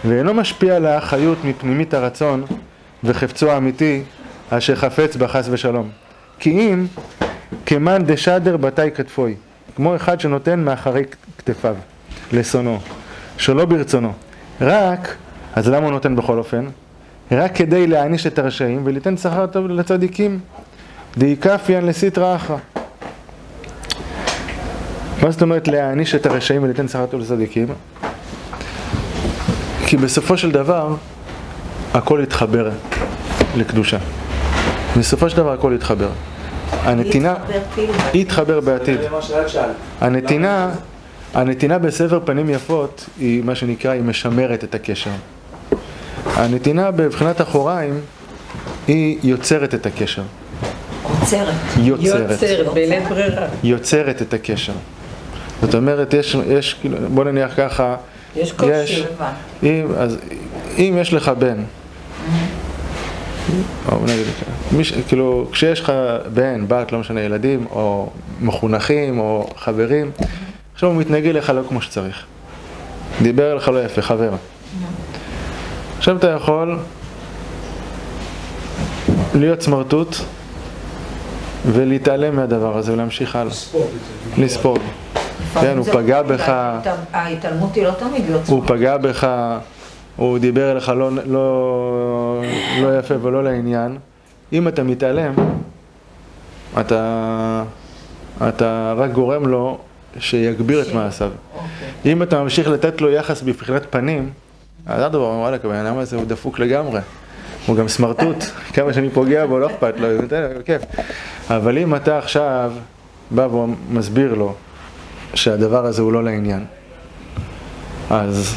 ואינו משפיע על האחריות מפנימית הרצון וחפצו האמיתי אשר חפץ בה חס ושלום. כי אם כמאן דשדר בתי כתפוי, כמו אחד שנותן מאחורי כתפיו, לשונאו, שלא ברצונו. רק, אז למה הוא נותן בכל אופן? רק כדי להעניש את הרשעים וליתן שכר טוב לצדיקים. דאיקפיאן לסיטרא אחרא. מה זאת אומרת להעניש את הרשעים וליתן שכר טוב לצדיקים? כי בסופו של דבר הכל יתחבר לקדושה. בסופו של דבר הכל יתחבר. הנתינה, יתחבר בעתיד. הנתינה, הנתינה בסבר פנים יפות היא מה שנקרא, היא משמרת את הקשר. הנתינה בבחינת אחוריים היא יוצרת את הקשר. יוצרת. יוצרת. יוצרת, בלית ברירה. יוצרת את הקשר. זאת אומרת, יש, יש בוא נניח ככה, יש קושי. יש, אם, אז, אם יש לך בן, או נגיד, מיש, כאילו, כשיש לך בן, בת, לא משנה, ילדים, או מחונכים, או חברים, עכשיו הוא מתנהג לך לא כמו שצריך. דיבר לך לא יפה, חבר. עכשיו אתה יכול להיות סמרטוט ולהתעלם מהדבר הזה ולהמשיך הלאה. לספוג. כן, הוא פגע בך. ההתעלמות היא לא תמיד להיות הוא פגע בך, הוא דיבר אליך לא, לא, לא יפה ולא לעניין. אם אתה מתעלם, אתה אתה רק גורם לו שיגביר את מעשיו. אוקיי. אם אתה ממשיך לתת לו יחס בבחינת פנים, אז אדרבה, וואלה, הבן אדם הזה הוא דפוק לגמרי. הוא גם סמרטוט, כמה שאני פוגע בו, לא אכפת לו, זה כיף. אבל אם אתה עכשיו בא ומסביר לו שהדבר הזה הוא לא לעניין, אז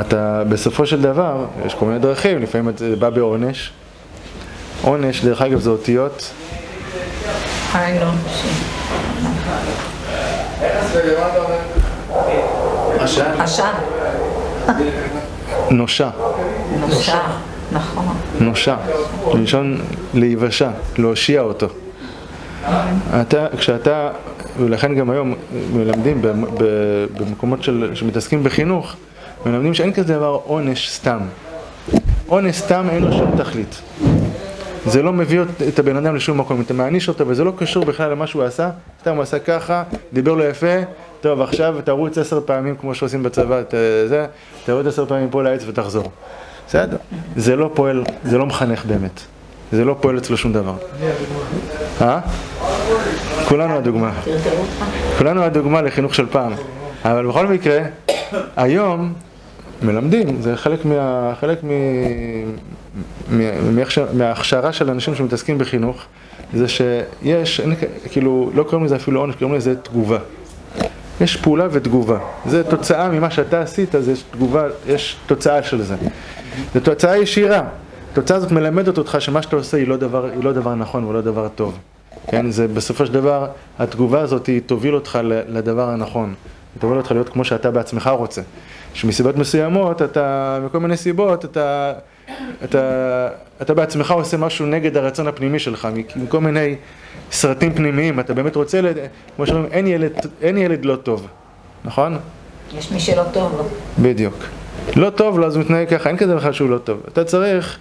אתה בסופו של דבר, יש כל מיני דרכים, לפעמים זה בא בעונש. עונש, דרך אגב, זה אותיות ש- עשן, נושה. נושה, נכון. נושה, מלשון להיוושע, להושיע אותו. אתה, כשאתה, ולכן גם היום מלמדים במקומות של, שמתעסקים בחינוך, מלמדים שאין כזה דבר עונש סתם. עונש סתם אין לו שום תכלית. זה לא מביא את הבן אדם לשום מקום, אתה מעניש אותו וזה לא קשור בכלל למה שהוא עשה, סתם הוא עשה ככה, דיבר לו יפה, טוב עכשיו תרוץ עשר פעמים כמו שעושים בצבא, אה, זה, תרוץ עשר פעמים פה לעץ ותחזור. בסדר, זה לא פועל, זה לא מחנך באמת, זה לא פועל אצלו שום דבר. אה? כולנו הדוגמה? כולנו הדוגמה לחינוך של פעם, אבל בכל מקרה, היום מלמדים, זה חלק מה... חלק מ... מההכשרה של אנשים שמתעסקים בחינוך, זה שיש, אין, כאילו, לא קוראים לזה אפילו עונש, קוראים לזה תגובה. יש פעולה ותגובה. זה תוצאה ממה שאתה עשית, אז יש תגובה, יש תוצאה של זה. זו תוצאה ישירה. התוצאה הזאת מלמדת אותך שמה שאתה עושה היא לא דבר, היא לא דבר נכון ולא דבר טוב. כן, זה בסופו של דבר, התגובה הזאת היא תוביל אותך לדבר הנכון. היא תוביל אותך להיות כמו שאתה בעצמך רוצה. שמסיבות מסוימות, אתה, מכל מיני סיבות, אתה, אתה, אתה בעצמך עושה משהו נגד הרצון הפנימי שלך, מכל מיני סרטים פנימיים, אתה באמת רוצה, ל- כמו שאומרים, אין ילד, אין ילד לא טוב, נכון? יש מי שלא טוב לו. בדיוק. לא טוב לו, אז הוא מתנהג ככה, אין כזה בכלל שהוא לא טוב. אתה צריך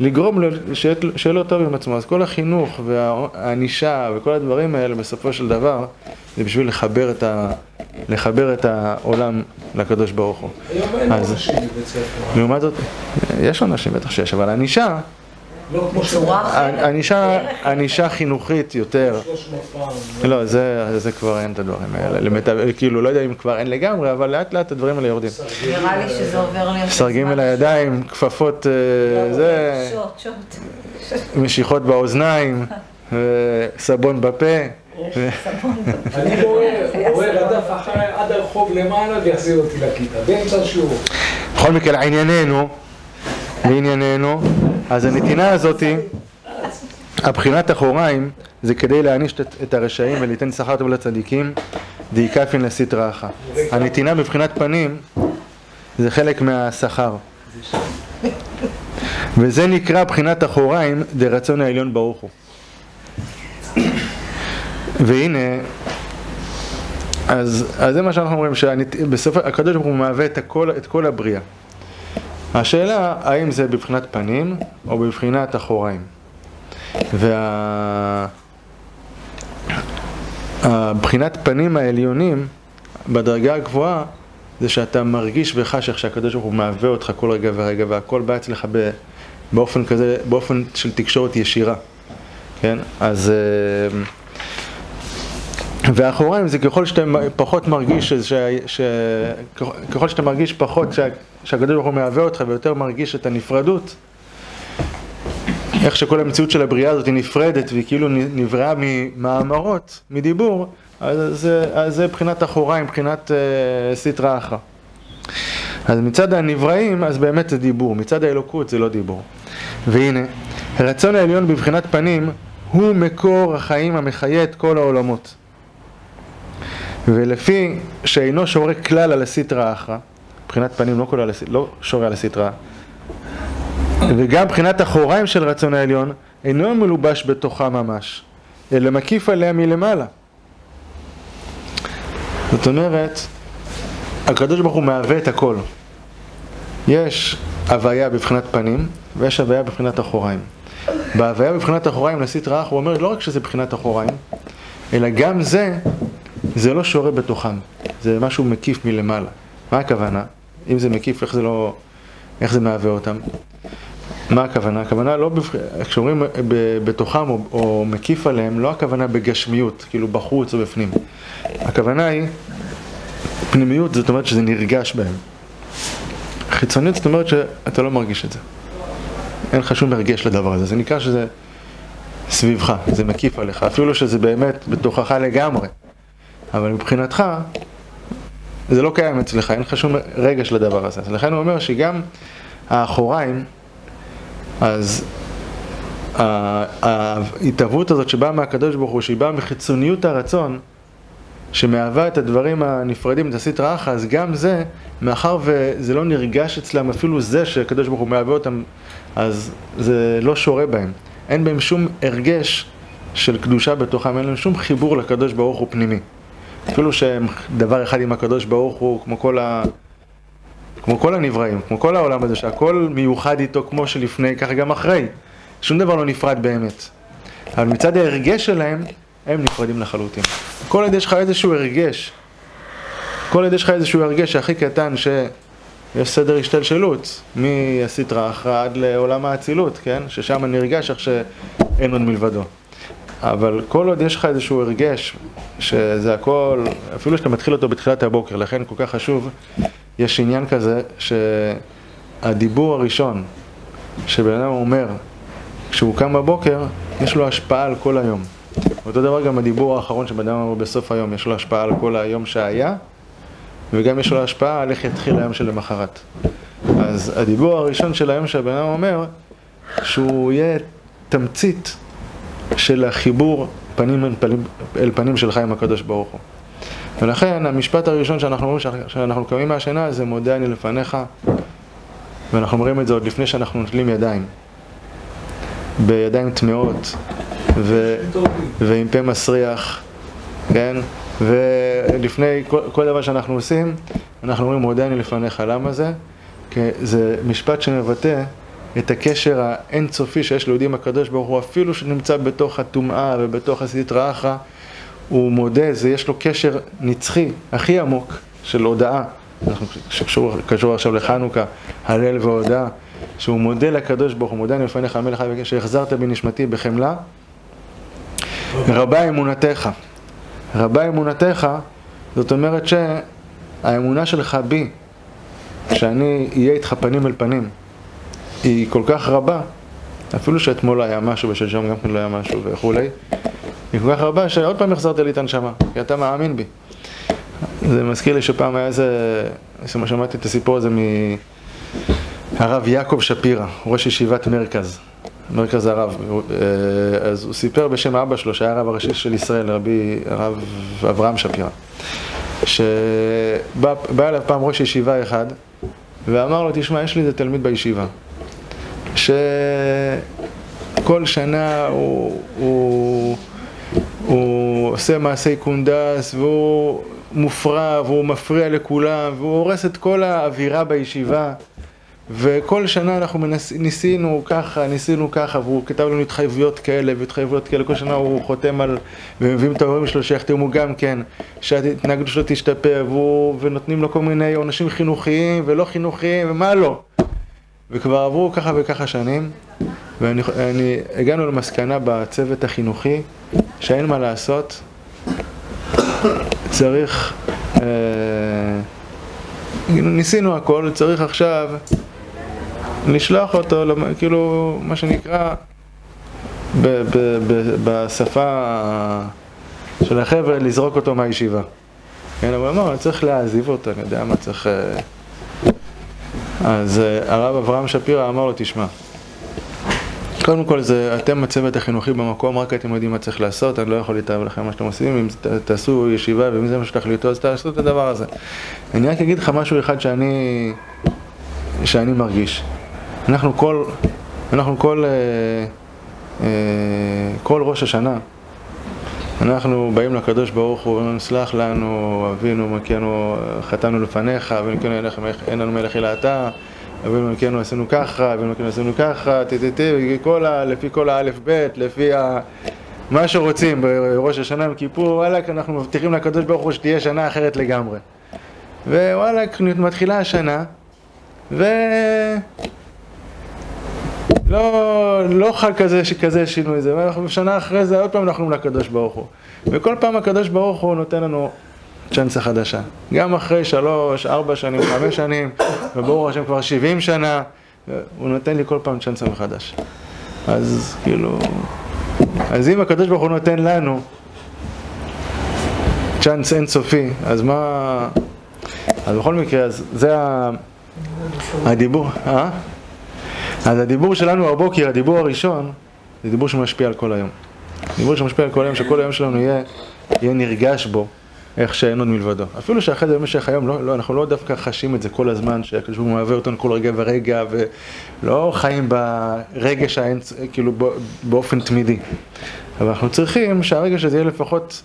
לגרום לו שיהיה, לו טוב עם עצמו. אז כל החינוך והענישה וכל הדברים האלה, בסופו של דבר, זה בשביל לחבר את, ה, לחבר את העולם לקדוש ברוך הוא. היום אין אנשים בבית ספר. לעומת זאת, יש עונשים בטח שיש, אבל ענישה, לא כמו בצורה אחרת. ענישה, ענישה חינוכית יותר. 300 פעם. לא, זה, זה כבר אין את הדברים האלה. כאילו, לא יודע אם כבר אין לגמרי, אבל לאט לאט הדברים האלה יורדים. נראה לי שזה עובר לי... סרגים על הידיים, כפפות, אה, זה, שוט, שוט. משיכות באוזניים, אה, סבון בפה. אני רואה, רדף אחריי עד הרחוב למעלה ויחזיר אותי לכיתה, באמצע השיעור. בכל מקרה, לענייננו, לענייננו, אז הנתינה הזאתי, הבחינת אחוריים, זה כדי להעניש את- הרשעים וליתן שכר טוב לצדיקים, דאיקפין לסטרא אחא. הנתינה בבחינת פנים, זה חלק מהשכר. וזה נקרא בחינת אחוריים דרצון העליון ברוך הוא. והנה, אז, אז זה מה שאנחנו אומרים, שבסוף הקדוש ברוך הוא מהווה את, הכל, את כל הבריאה. השאלה, האם זה בבחינת פנים או בבחינת אחוריים. וה... פנים העליונים בדרגה הגבוהה זה שאתה מרגיש וחש איך שהקדוש ברוך הוא מהווה אותך כל רגע ורגע והכל בא אצלך ב... באופן כזה, באופן של תקשורת ישירה, כן? אז... והאחוריים זה ככל שאתה פחות מרגיש, ש... ש... ככל שאתה מרגיש פחות שה... שהקדוש ברוך הוא מהווה אותך ויותר מרגיש את הנפרדות, איך שכל המציאות של הבריאה הזאת היא נפרדת והיא כאילו נבראה ממאמרות, מדיבור, אז זה, מבחינת אחוריים, מבחינת אה, סטרא אחרא. אז מצד הנבראים, אז באמת זה דיבור, מצד האלוקות זה לא דיבור. והנה, הרצון העליון בבחינת פנים הוא מקור החיים המחיה את כל העולמות. ולפי שאינו שורה כלל על הסטרא אחרא, מבחינת פנים לא, הס... לא שורה על הסטרא, וגם מבחינת אחוריים של רצון העליון, אינו מלובש בתוכה ממש, אלא מקיף עליה מלמעלה. זאת אומרת, הקדוש ברוך הוא מהווה את הכל. יש הוויה בבחינת פנים, ויש הוויה בבחינת אחוריים. בהוויה בבחינת אחוריים לסטרא אחרא, הוא אומר לא רק שזה בבחינת אחוריים, אלא גם זה, זה לא שורה בתוכם, זה משהו מקיף מלמעלה. מה הכוונה? אם זה מקיף, איך זה לא... איך זה מהווה אותם? מה הכוונה? הכוונה לא. כשאומרים בתוכם או, או מקיף עליהם, לא הכוונה בגשמיות, כאילו בחוץ או בפנים. הכוונה היא, פנימיות זאת אומרת שזה נרגש בהם. חיצוניות זאת אומרת שאתה לא מרגיש את זה. אין לך שום הרגש לדבר הזה, זה נקרא שזה סביבך, זה מקיף עליך, אפילו שזה באמת בתוכך לגמרי. אבל מבחינתך, זה לא קיים אצלך, אין לך שום רגש לדבר הזה. אז לכן הוא אומר שגם האחוריים, אז ההתהוות הזאת שבאה מהקדוש ברוך הוא, שהיא באה מחיצוניות הרצון, שמהווה את הדברים הנפרדים, את הסטרא אחא, אז גם זה, מאחר וזה לא נרגש אצלם, אפילו זה שהקדוש ברוך הוא מהווה אותם, אז זה לא שורה בהם. אין בהם שום הרגש של קדושה בתוכם, אין להם שום חיבור לקדוש ברוך הוא פנימי. אפילו שהם דבר אחד עם הקדוש ברוך הוא, כמו כל ה... כמו כל הנבראים, כמו כל העולם הזה, שהכל מיוחד איתו כמו שלפני, ככה גם אחרי. שום דבר לא נפרד באמת. אבל מצד ההרגש שלהם, הם נפרדים לחלוטין. כל עוד יש לך איזשהו הרגש, כל עוד יש לך איזשהו הרגש הכי קטן שיש סדר השתלשלות, מהסטרא אחרא עד לעולם האצילות, כן? ששם נרגש איך שאין עוד מלבדו. אבל כל עוד יש לך איזשהו הרגש, שזה הכל, אפילו שאתה מתחיל אותו בתחילת הבוקר, לכן כל כך חשוב, יש עניין כזה שהדיבור הראשון שבן אדם אומר כשהוא קם בבוקר, יש לו השפעה על כל היום. אותו דבר גם הדיבור האחרון שבן אדם אומר בסוף היום, יש לו השפעה על כל היום שהיה, וגם יש לו השפעה על איך יתחיל היום שלמחרת. אז הדיבור הראשון של היום שהבן אדם אומר, שהוא יהיה תמצית של החיבור פנים אל פנים, אל פנים שלך עם הקדוש ברוך הוא. ולכן המשפט הראשון שאנחנו אומרים שאנחנו קמים מהשינה זה מודה אני לפניך ואנחנו אומרים את זה עוד לפני שאנחנו נוטלים ידיים בידיים טמאות ו... ועם פה מסריח, כן? ולפני כל, כל דבר שאנחנו עושים, אנחנו אומרים מודה אני לפניך. למה זה? כי זה משפט שמבטא את הקשר האינסופי שיש ליהודים הקדוש ברוך הוא, אפילו שנמצא בתוך הטומאה ובתוך הסטרא אחרא, הוא מודה, זה יש לו קשר נצחי, הכי עמוק, של הודאה, שקשור קשור עכשיו לחנוכה, הלל והודאה, שהוא מודה לקדוש ברוך הוא, מודה אני לפניך המלך חי שהחזרת בי נשמתי בחמלה, רבה אמונתך. רבה אמונתך, זאת אומרת שהאמונה שלך בי, שאני אהיה איתך פנים אל פנים, היא כל כך רבה, אפילו שאתמול היה משהו ושלשום גם כן לא היה משהו וכולי, היא כל כך רבה שעוד פעם החזרת לי את הנשמה, כי אתה מאמין בי. זה מזכיר לי שפעם היה איזה, שמעתי את הסיפור הזה מהרב יעקב שפירא, ראש ישיבת מרכז, מרכז הרב, אז הוא סיפר בשם אבא שלו, שהיה הרב הראשי של ישראל, רבי הרב אברהם שפירא, שבא אליו פעם ראש ישיבה אחד, ואמר לו, תשמע, יש לי איזה תלמיד בישיבה, שכל שנה הוא, הוא, הוא עושה מעשי קונדס, והוא מופרע, והוא מפריע לכולם, והוא הורס את כל האווירה בישיבה. וכל שנה אנחנו מנס, ניסינו ככה, ניסינו ככה, והוא כתב לנו התחייבויות כאלה והתחייבויות כאלה, כל שנה הוא חותם על, ומביאים את ההורים שלו שיחתמו גם כן, שההתנגדות שלו תשתפר, והוא, ונותנים לו כל מיני עונשים חינוכיים ולא חינוכיים, ומה לא. וכבר עברו ככה וככה שנים, והגענו למסקנה בצוות החינוכי, שאין מה לעשות, צריך, אה, ניסינו הכל, צריך עכשיו לשלוח אותו, כאילו, מה שנקרא, ב, ב, ב, בשפה של החבר'ה, לזרוק אותו מהישיבה. כן, אבל אמר, אני צריך להעזיב אותו, אני יודע מה צריך... אז הרב אברהם שפירא אמר לו, תשמע, קודם כל זה, אתם הצוות החינוכי במקום, רק אתם יודעים מה צריך לעשות, אני לא יכול להתאהב לכם מה שאתם עושים, אם תעשו ישיבה ואם זה מה שתחליטו, אז תעשו את הדבר הזה. אני רק אגיד לך משהו אחד שאני, שאני מרגיש. אנחנו כל, אנחנו כל, אה, אה, כל ראש השנה, אנחנו באים לקדוש ברוך הוא ואומרים, סלח לנו, אבינו מלכנו, חטאנו לפניך, אבינו מלכנו אין לנו מלך אלא אתה, אבינו מלכנו עשינו ככה, אבינו מלכנו עשינו ככה, טטטי, לפי כל האלף בית, לפי ה... מה שרוצים בראש השנה עם כיפור, וואלכ, אנחנו מבטיחים לקדוש ברוך הוא שתהיה שנה אחרת לגמרי. ווואלכ, מתחילה השנה, ו... לא, לא חל כזה, כזה שינוי זה, ואנחנו שנה אחרי זה עוד פעם אנחנו לקדוש ברוך הוא. וכל פעם הקדוש ברוך הוא נותן לנו צ'אנסה חדשה. גם אחרי שלוש, ארבע שנים, חמש שנים, וברוך השם כבר שבעים שנה, הוא נותן לי כל פעם צ'אנסה מחדש. אז כאילו, אז אם הקדוש ברוך הוא נותן לנו צ'אנס אינסופי, אז מה... אז בכל מקרה, אז זה. הדיבור, אה? אז הדיבור שלנו הבוקר, הדיבור הראשון, זה דיבור שמשפיע על כל היום. דיבור שמשפיע על כל היום, שכל היום שלנו יהיה, יהיה נרגש בו, איך שאין עוד מלבדו. אפילו שאחרי זה במשך היום, לא, לא, אנחנו לא דווקא חשים את זה כל הזמן, שהקדוש ברוך הוא מהווה אותנו כל רגע ורגע, ולא חיים ברגש האנצ... כאילו באופן תמידי. אבל אנחנו צריכים שהרגש הזה יהיה לפחות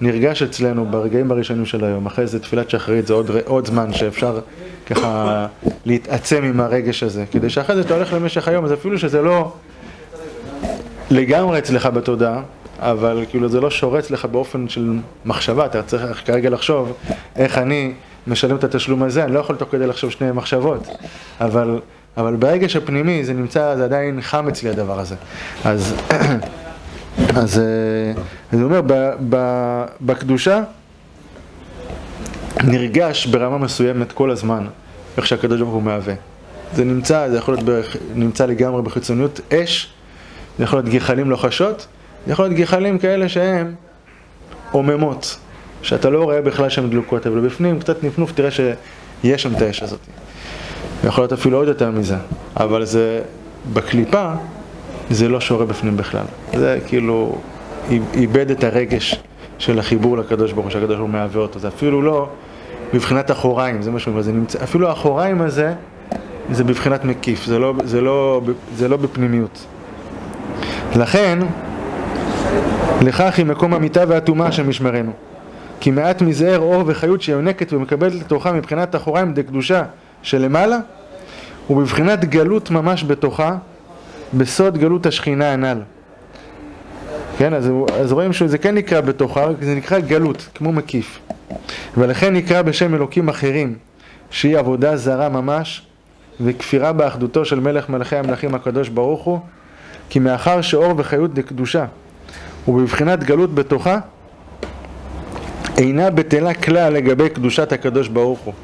נרגש אצלנו ברגעים הראשונים של היום. אחרי זה תפילת שחרית זה עוד, עוד זמן שאפשר ככה להתעצם עם הרגש הזה. כדי שאחרי זה אתה הולך למשך היום, אז אפילו שזה לא לגמרי אצלך בתודעה, אבל כאילו זה לא שורץ לך באופן של מחשבה, אתה צריך כרגע לחשוב איך אני משלם את התשלום הזה, אני לא יכול תוך כדי לחשוב שני מחשבות, אבל, אבל ברגש הפנימי זה נמצא, זה עדיין חם אצלי הדבר הזה. אז, אז אני אומר, ב, ב, בקדושה נרגש ברמה מסוימת כל הזמן, איך שהקדוש ברוך הוא מהווה. זה נמצא, זה יכול להיות, נמצא לגמרי בחיצוניות אש, זה יכול להיות גחלים לוחשות, זה יכול להיות גחלים כאלה שהם עוממות, שאתה לא רואה בכלל שהן דלוקות, אבל בפנים קצת נפנוף, תראה שיש שם את האש הזאת. זה יכול להיות אפילו עוד יותר מזה, אבל זה, בקליפה, זה לא שורה בפנים בכלל. זה כאילו איבד את הרגש של החיבור לקדוש ברוך הוא, שהקדוש ברוך הוא מהווה אותו. זה אפילו לא בבחינת אחוריים, זה מה שאומר, זה נמצא, אפילו האחוריים הזה, זה בבחינת מקיף, זה לא, זה לא, זה לא בפנימיות. לכן, לכך היא מקום המיטה והטומאה של משמרנו. כי מעט מזער אור וחיות שיונקת ומקבלת לתוכה מבחינת אחוריים דקדושה שלמעלה, ובבחינת גלות ממש בתוכה, בסוד גלות השכינה הנ"ל. כן, אז, אז רואים שזה כן נקרא בתוכה, זה נקרא גלות, כמו מקיף. ולכן נקרא בשם אלוקים אחרים, שהיא עבודה זרה ממש, וכפירה באחדותו של מלך מלכי המלכים הקדוש ברוך הוא, כי מאחר שאור וחיות דקדושה, ובבחינת גלות בתוכה, אינה בטלה כלל לגבי קדושת הקדוש ברוך הוא.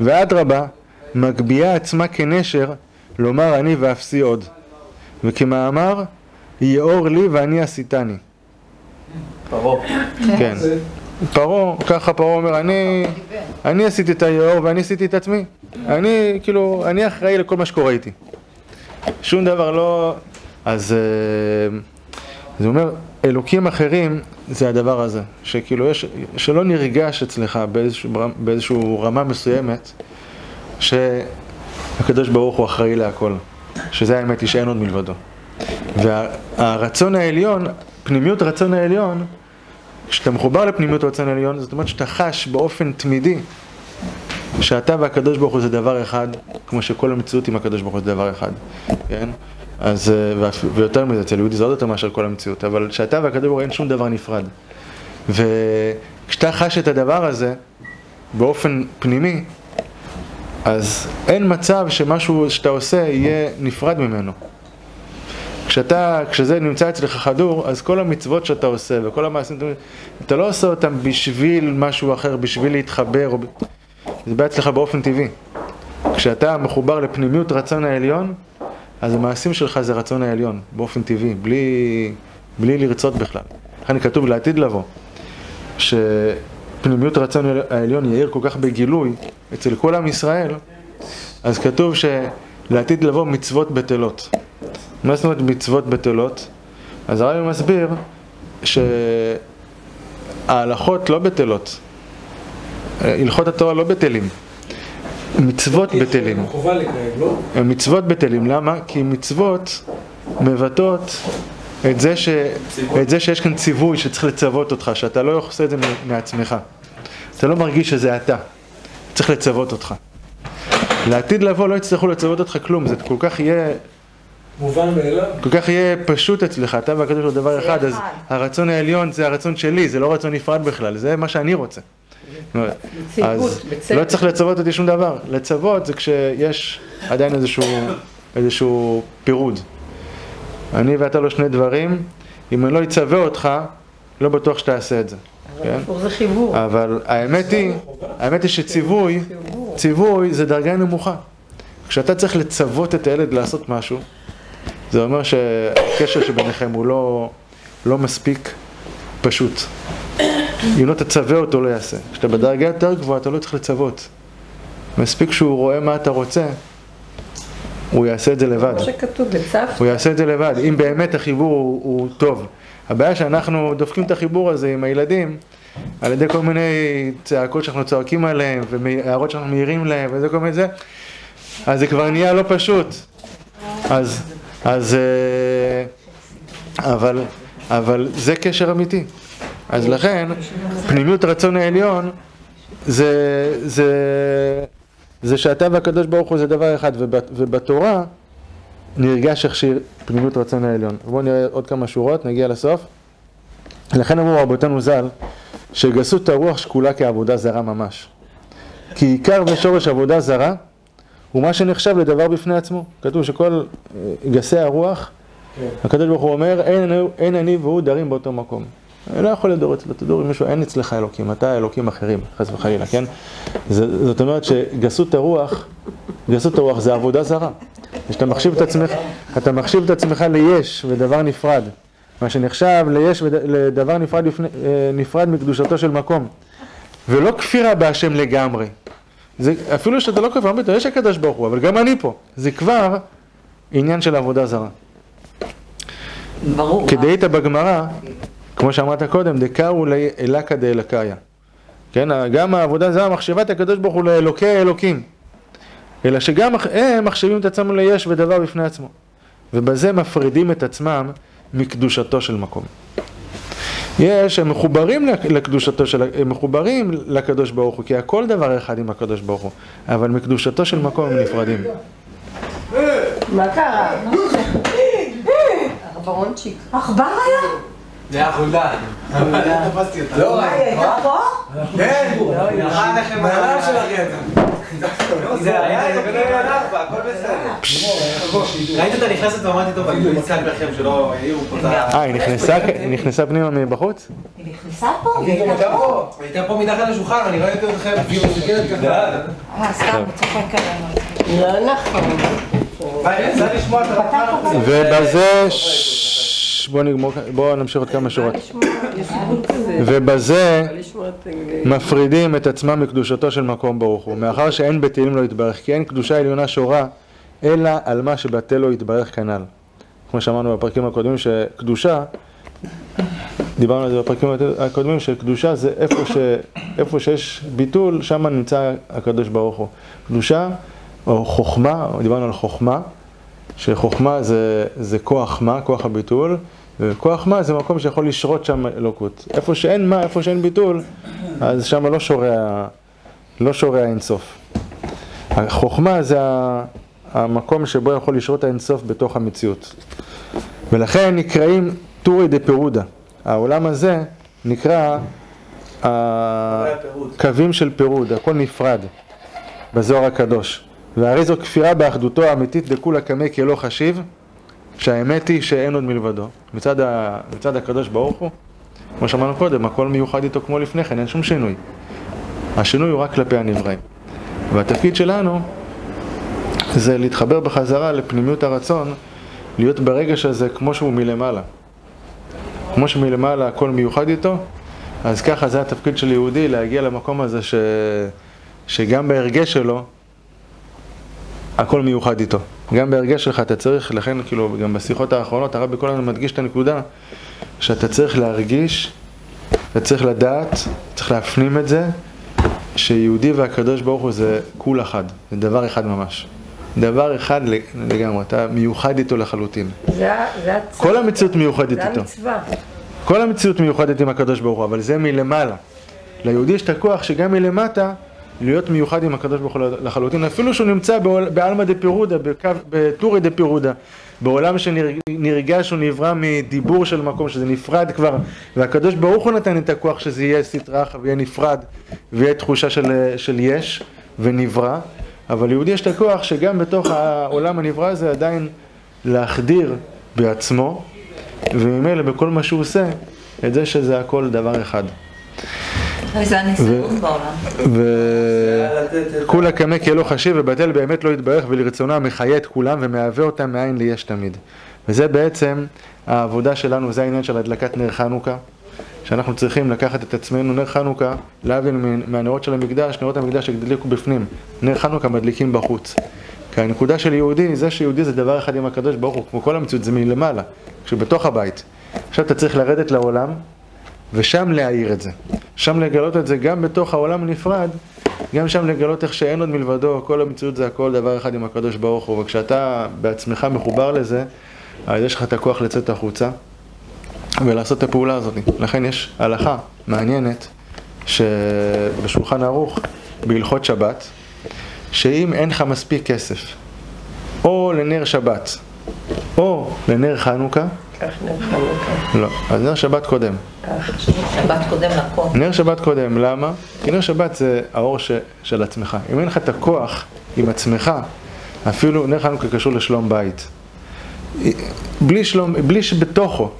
ואדרבה, מגביה עצמה כנשר, לומר אני ואפסי עוד. וכמאמר, יאור לי ואני עשיתני. פרעה. כן. פרעה, ככה פרעה אומר, אני, אני עשיתי את היאור ואני עשיתי את עצמי. אני, כאילו, אני אחראי לכל מה שקורה איתי. שום דבר לא... אז אה, זה אומר, אלוקים אחרים זה הדבר הזה, שכאילו יש, שלא נרגש אצלך באיזשהו, באיזשהו רמה מסוימת, שהקדוש ברוך הוא אחראי להכל, שזה האמת היא שאין עוד מלבדו. והרצון העליון, פנימיות הרצון העליון, כשאתה מחובר לפנימיות הרצון העליון, זאת אומרת שאתה חש באופן תמידי שאתה והקדוש ברוך הוא זה דבר אחד, כמו שכל המציאות עם הקדוש ברוך הוא זה דבר אחד, כן? אז, אה, ויותר מזה, אצל יהודי זה עוד יותר מאשר כל המציאות, אבל שאתה והקדוש ברוך הוא אין שום דבר נפרד. וכשאתה חש את הדבר הזה באופן פנימי, אז אין מצב שמשהו שאתה עושה יהיה נפרד ממנו. כשאתה, כשזה נמצא אצלך חדור, אז כל המצוות שאתה עושה וכל המעשים, אתה לא עושה אותם בשביל משהו אחר, בשביל להתחבר, או... זה בא אצלך באופן טבעי. כשאתה מחובר לפנימיות רצון העליון, אז המעשים שלך זה רצון העליון, באופן טבעי, בלי, בלי לרצות בכלל. לכן כתוב לעתיד לבוא, שפנימיות רצון העליון יאיר כל כך בגילוי אצל כל עם ישראל, אז כתוב שלעתיד לבוא מצוות בטלות. מה זאת אומרת מצוות בטלות? אז הרבי מסביר שההלכות לא בטלות, הלכות התורה לא בטלים. מצוות בטלים. חובה לקיים, לא? מצוות בטלים, למה? כי מצוות מבטאות את זה, ש... את זה שיש כאן ציווי שצריך לצוות אותך, שאתה לא עושה את זה מעצמך. אתה לא מרגיש שזה אתה, צריך לצוות אותך. לעתיד לבוא לא יצטרכו לצוות אותך כלום, זה כל כך יהיה... מובן מאליו. כל כך יהיה פשוט אצלך, אתה והקדוש ברוך הוא דבר אחד, אז הרצון העליון זה הרצון שלי, זה לא רצון נפרד בכלל, זה מה שאני רוצה. אז לא צריך לצוות אותי שום דבר. לצוות זה כשיש עדיין איזשהו, איזשהו פירוד. אני ואתה לא שני דברים, אם אני לא אצווה אותך, לא בטוח שתעשה את זה. כן? זה חיבור. אבל האמת היא, האמת היא שציווי, ציווי זה דרגה נמוכה. כשאתה צריך לצוות את הילד לעשות משהו, זה אומר שהקשר שביניכם הוא לא, לא מספיק פשוט. אם לא תצווה אותו, לא יעשה. כשאתה בדרגה יותר גבוהה, אתה לא צריך לצוות. מספיק שהוא רואה מה אתה רוצה, הוא יעשה את זה לבד. כמו שכתוב בצו, הוא יעשה את זה לבד, אם באמת החיבור הוא, הוא טוב. הבעיה שאנחנו דופקים את החיבור הזה עם הילדים על ידי כל מיני צעקות שאנחנו צועקים עליהם והערות שאנחנו מעירים להם וזה כל מיני זה, אז זה כבר נהיה לא פשוט. אז, אז, אה, אבל, אבל זה קשר אמיתי. אז לכן, פנימיות הרצון העליון זה, זה, זה שאתה והקדוש ברוך הוא זה דבר אחד, ובת- ובתורה נרגש שהיא פנימיות רצון העליון. בואו נראה עוד כמה שורות, נגיע לסוף. לכן אמרו רבותינו ז"ל, שגסות הרוח שקולה כעבודה זרה ממש. כי עיקר ושורש עבודה זרה הוא מה שנחשב לדבר בפני עצמו. כתוב שכל אה, גסי הרוח, הקדוש ברוך הוא אומר, אין, אין אני והוא דרים באותו מקום. אני לא יכול לדור אצלו, תדור עם מישהו, אין אצלך אלוקים, אתה אלוקים אחרים, חס וחלילה, כן? זה- זאת אומרת שגסות הרוח, גסות הרוח זה עבודה זרה. כשאתה מחשיב את עצמך, אתה מחשיב את עצמך ליש ודבר נפרד. מה שנחשב ליש ודבר נפרד, לפני, אה, נפרד מקדושתו של מקום. ולא כפירה בהשם לגמרי. זה, אפילו שאתה לא כופר, יש הקדוש ברוך הוא, אבל גם אני פה. זה כבר עניין של עבודה זרה. ברור. כדאית בגמרא, כמו שאמרת קודם, דקאו אלקא דאלקאיה. כן, גם העבודה זרה מחשבת הקדוש ברוך הוא לאלוקי האלוקים. אלא שגם הם מחשבים את עצמם ליש ודבר בפני עצמו. ובזה מפרידים את עצמם מקדושתו של מקום. יש, הם מחוברים לק- לקדושתו של, הם מחוברים לקדוש ברוך הוא, כי הכל דבר אחד עם הקדוש ברוך הוא, אבל מקדושתו של מקום הם נפרדים. מה קרה? עכברונצ'יק. עכבר היה? זה היה חולדן. תפסתי אותה. לא, היית פה? כן. לכם מהלב של. זה היה, הכל בסדר. ראית אותה נכנסת ואמרתי טוב, אני מצחק לכם שלא העירו פה את ה... אה, היא נכנסה, היא פנימה מבחוץ? היא נכנסה פה? היא הייתה הייתה פה? הייתה מתחת לשולחן, אני ראיתי אתכם, מסתכלת ככה. אה, סתם, צוחק עלינו. לא נכון. ובזה, בוא נגמור, בוא נמשיך עוד כמה שורות. ובזה את... מפרידים את עצמם מקדושתו של מקום ברוך הוא, מאחר שאין בתהילים לא יתברך, כי אין קדושה עליונה שורה, אלא על מה שבטל לו יתברך כנ"ל. כמו שאמרנו בפרקים הקודמים, שקדושה, דיברנו על זה בפרקים הקודמים, שקדושה זה איפה, ש, איפה שיש ביטול, שם נמצא הקדוש ברוך הוא. קדושה, או חוכמה, דיברנו על חוכמה, שחוכמה זה, זה כוח מה, כוח הביטול, וכוח מה זה מקום שיכול לשרות שם אלוקות. איפה שאין מה, איפה שאין ביטול, אז שם לא שורע, לא שורע אינסוף. החוכמה זה המקום שבו יכול לשרות האינסוף בתוך המציאות. ולכן נקראים טורי דה פירודה. העולם הזה נקרא הקווים של פירוד, הכל נפרד בזוהר הקדוש. והרי זו כפירה באחדותו האמיתית דכולה קמא כלא חשיב, שהאמת היא שאין עוד מלבדו. מצד, ה... מצד הקדוש ברוך הוא, כמו שאמרנו קודם, הכל מיוחד איתו כמו לפני כן, אין שום שינוי. השינוי הוא רק כלפי הנבראים. והתפקיד שלנו זה להתחבר בחזרה לפנימיות הרצון, להיות ברגש הזה כמו שהוא מלמעלה. כמו שמלמעלה הכל מיוחד איתו, אז ככה זה התפקיד של יהודי, להגיע למקום הזה ש... שגם בהרגש שלו, הכל מיוחד איתו. גם בהרגש שלך אתה צריך, לכן כאילו גם בשיחות האחרונות הרבי כל הזמן מדגיש את הנקודה שאתה צריך להרגיש, אתה צריך לדעת, צריך להפנים את זה, שיהודי והקדוש ברוך הוא זה כול אחד, זה דבר אחד ממש. דבר אחד לגמרי, אתה מיוחד איתו לחלוטין. זה זה הצ- כל המציאות מיוחדת זה איתו. המצווה. כל המציאות מיוחדת עם הקדוש ברוך הוא, אבל זה מלמעלה. ליהודי יש את הכוח שגם מלמטה להיות מיוחד עם הקדוש ברוך הוא לחלוטין, אפילו שהוא נמצא בעלמא דה פירודה, בקו- בטורי דה פירודה, בעולם שנרגש ונברא מדיבור של מקום, שזה נפרד כבר, והקדוש ברוך הוא נתן את הכוח שזה יהיה סטרחה ויהיה נפרד, ויהיה תחושה של, של יש ונברא, אבל ליהודי יש את הכוח שגם בתוך העולם הנברא הזה עדיין להחדיר בעצמו, וממילא בכל מה שהוא עושה, את זה שזה הכל דבר אחד. זה הניסיון בעולם. וכולה קמא כאלו חשיב ובטל באמת לא יתברך ולרצונו המחיה את כולם ומהווה אותם מאין ליש תמיד. וזה בעצם העבודה שלנו, זה העניין של הדלקת נר חנוכה. שאנחנו צריכים לקחת את עצמנו, נר חנוכה, להבין מהנרות של המקדש, נרות המקדש שגדליקו בפנים. נר חנוכה מדליקים בחוץ. כי הנקודה של יהודי, זה שיהודי זה דבר אחד עם הקדוש ברוך הוא, כמו כל המציאות, זה מלמעלה, כשבתוך הבית. עכשיו אתה צריך לרדת לעולם, ושם להאיר את זה. שם לגלות את זה גם בתוך העולם הנפרד, גם שם לגלות איך שאין עוד מלבדו, כל המציאות זה הכל דבר אחד עם הקדוש ברוך הוא, וכשאתה בעצמך מחובר לזה, אז יש לך את הכוח לצאת החוצה ולעשות את הפעולה הזאת. לכן יש הלכה מעניינת שבשולחן ערוך, בהלכות שבת, שאם אין לך מספיק כסף, או לנר שבת, או לנר חנוכה, קח נר חנוכה. לא, אז נר שבת קודם. שבת קודם לכל. נר שבת קודם, למה? כי נר שבת זה האור ש, של עצמך. אם אין לך את הכוח עם עצמך, אפילו נר חנוכה קשור לשלום בית. בלי שלום, בלי שבתוכו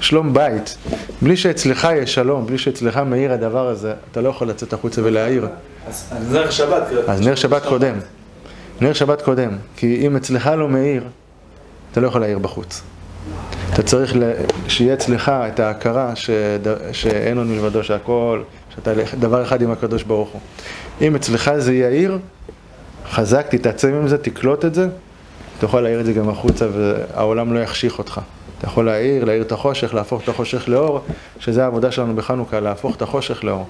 שלום בית, בלי שאצלך יש שלום, בלי שאצלך מאיר הדבר הזה, אתה לא יכול לצאת החוצה ולהעיר. אז נר שבת. אז נר שבת קודם. נר שבת קודם. כי אם אצלך לא מאיר, אתה לא יכול להעיר בחוץ. אתה צריך שיהיה אצלך את ההכרה שאין עוד מלבדו, שהכל, שאתה דבר אחד עם הקדוש ברוך הוא. אם אצלך זה יאיר, חזק, תתעצם עם זה, תקלוט את זה, יכול להעיר את זה גם החוצה והעולם לא יחשיך אותך. אתה יכול להעיר, להעיר את החושך, להפוך את החושך לאור, שזה העבודה שלנו בחנוכה, להפוך את החושך לאור.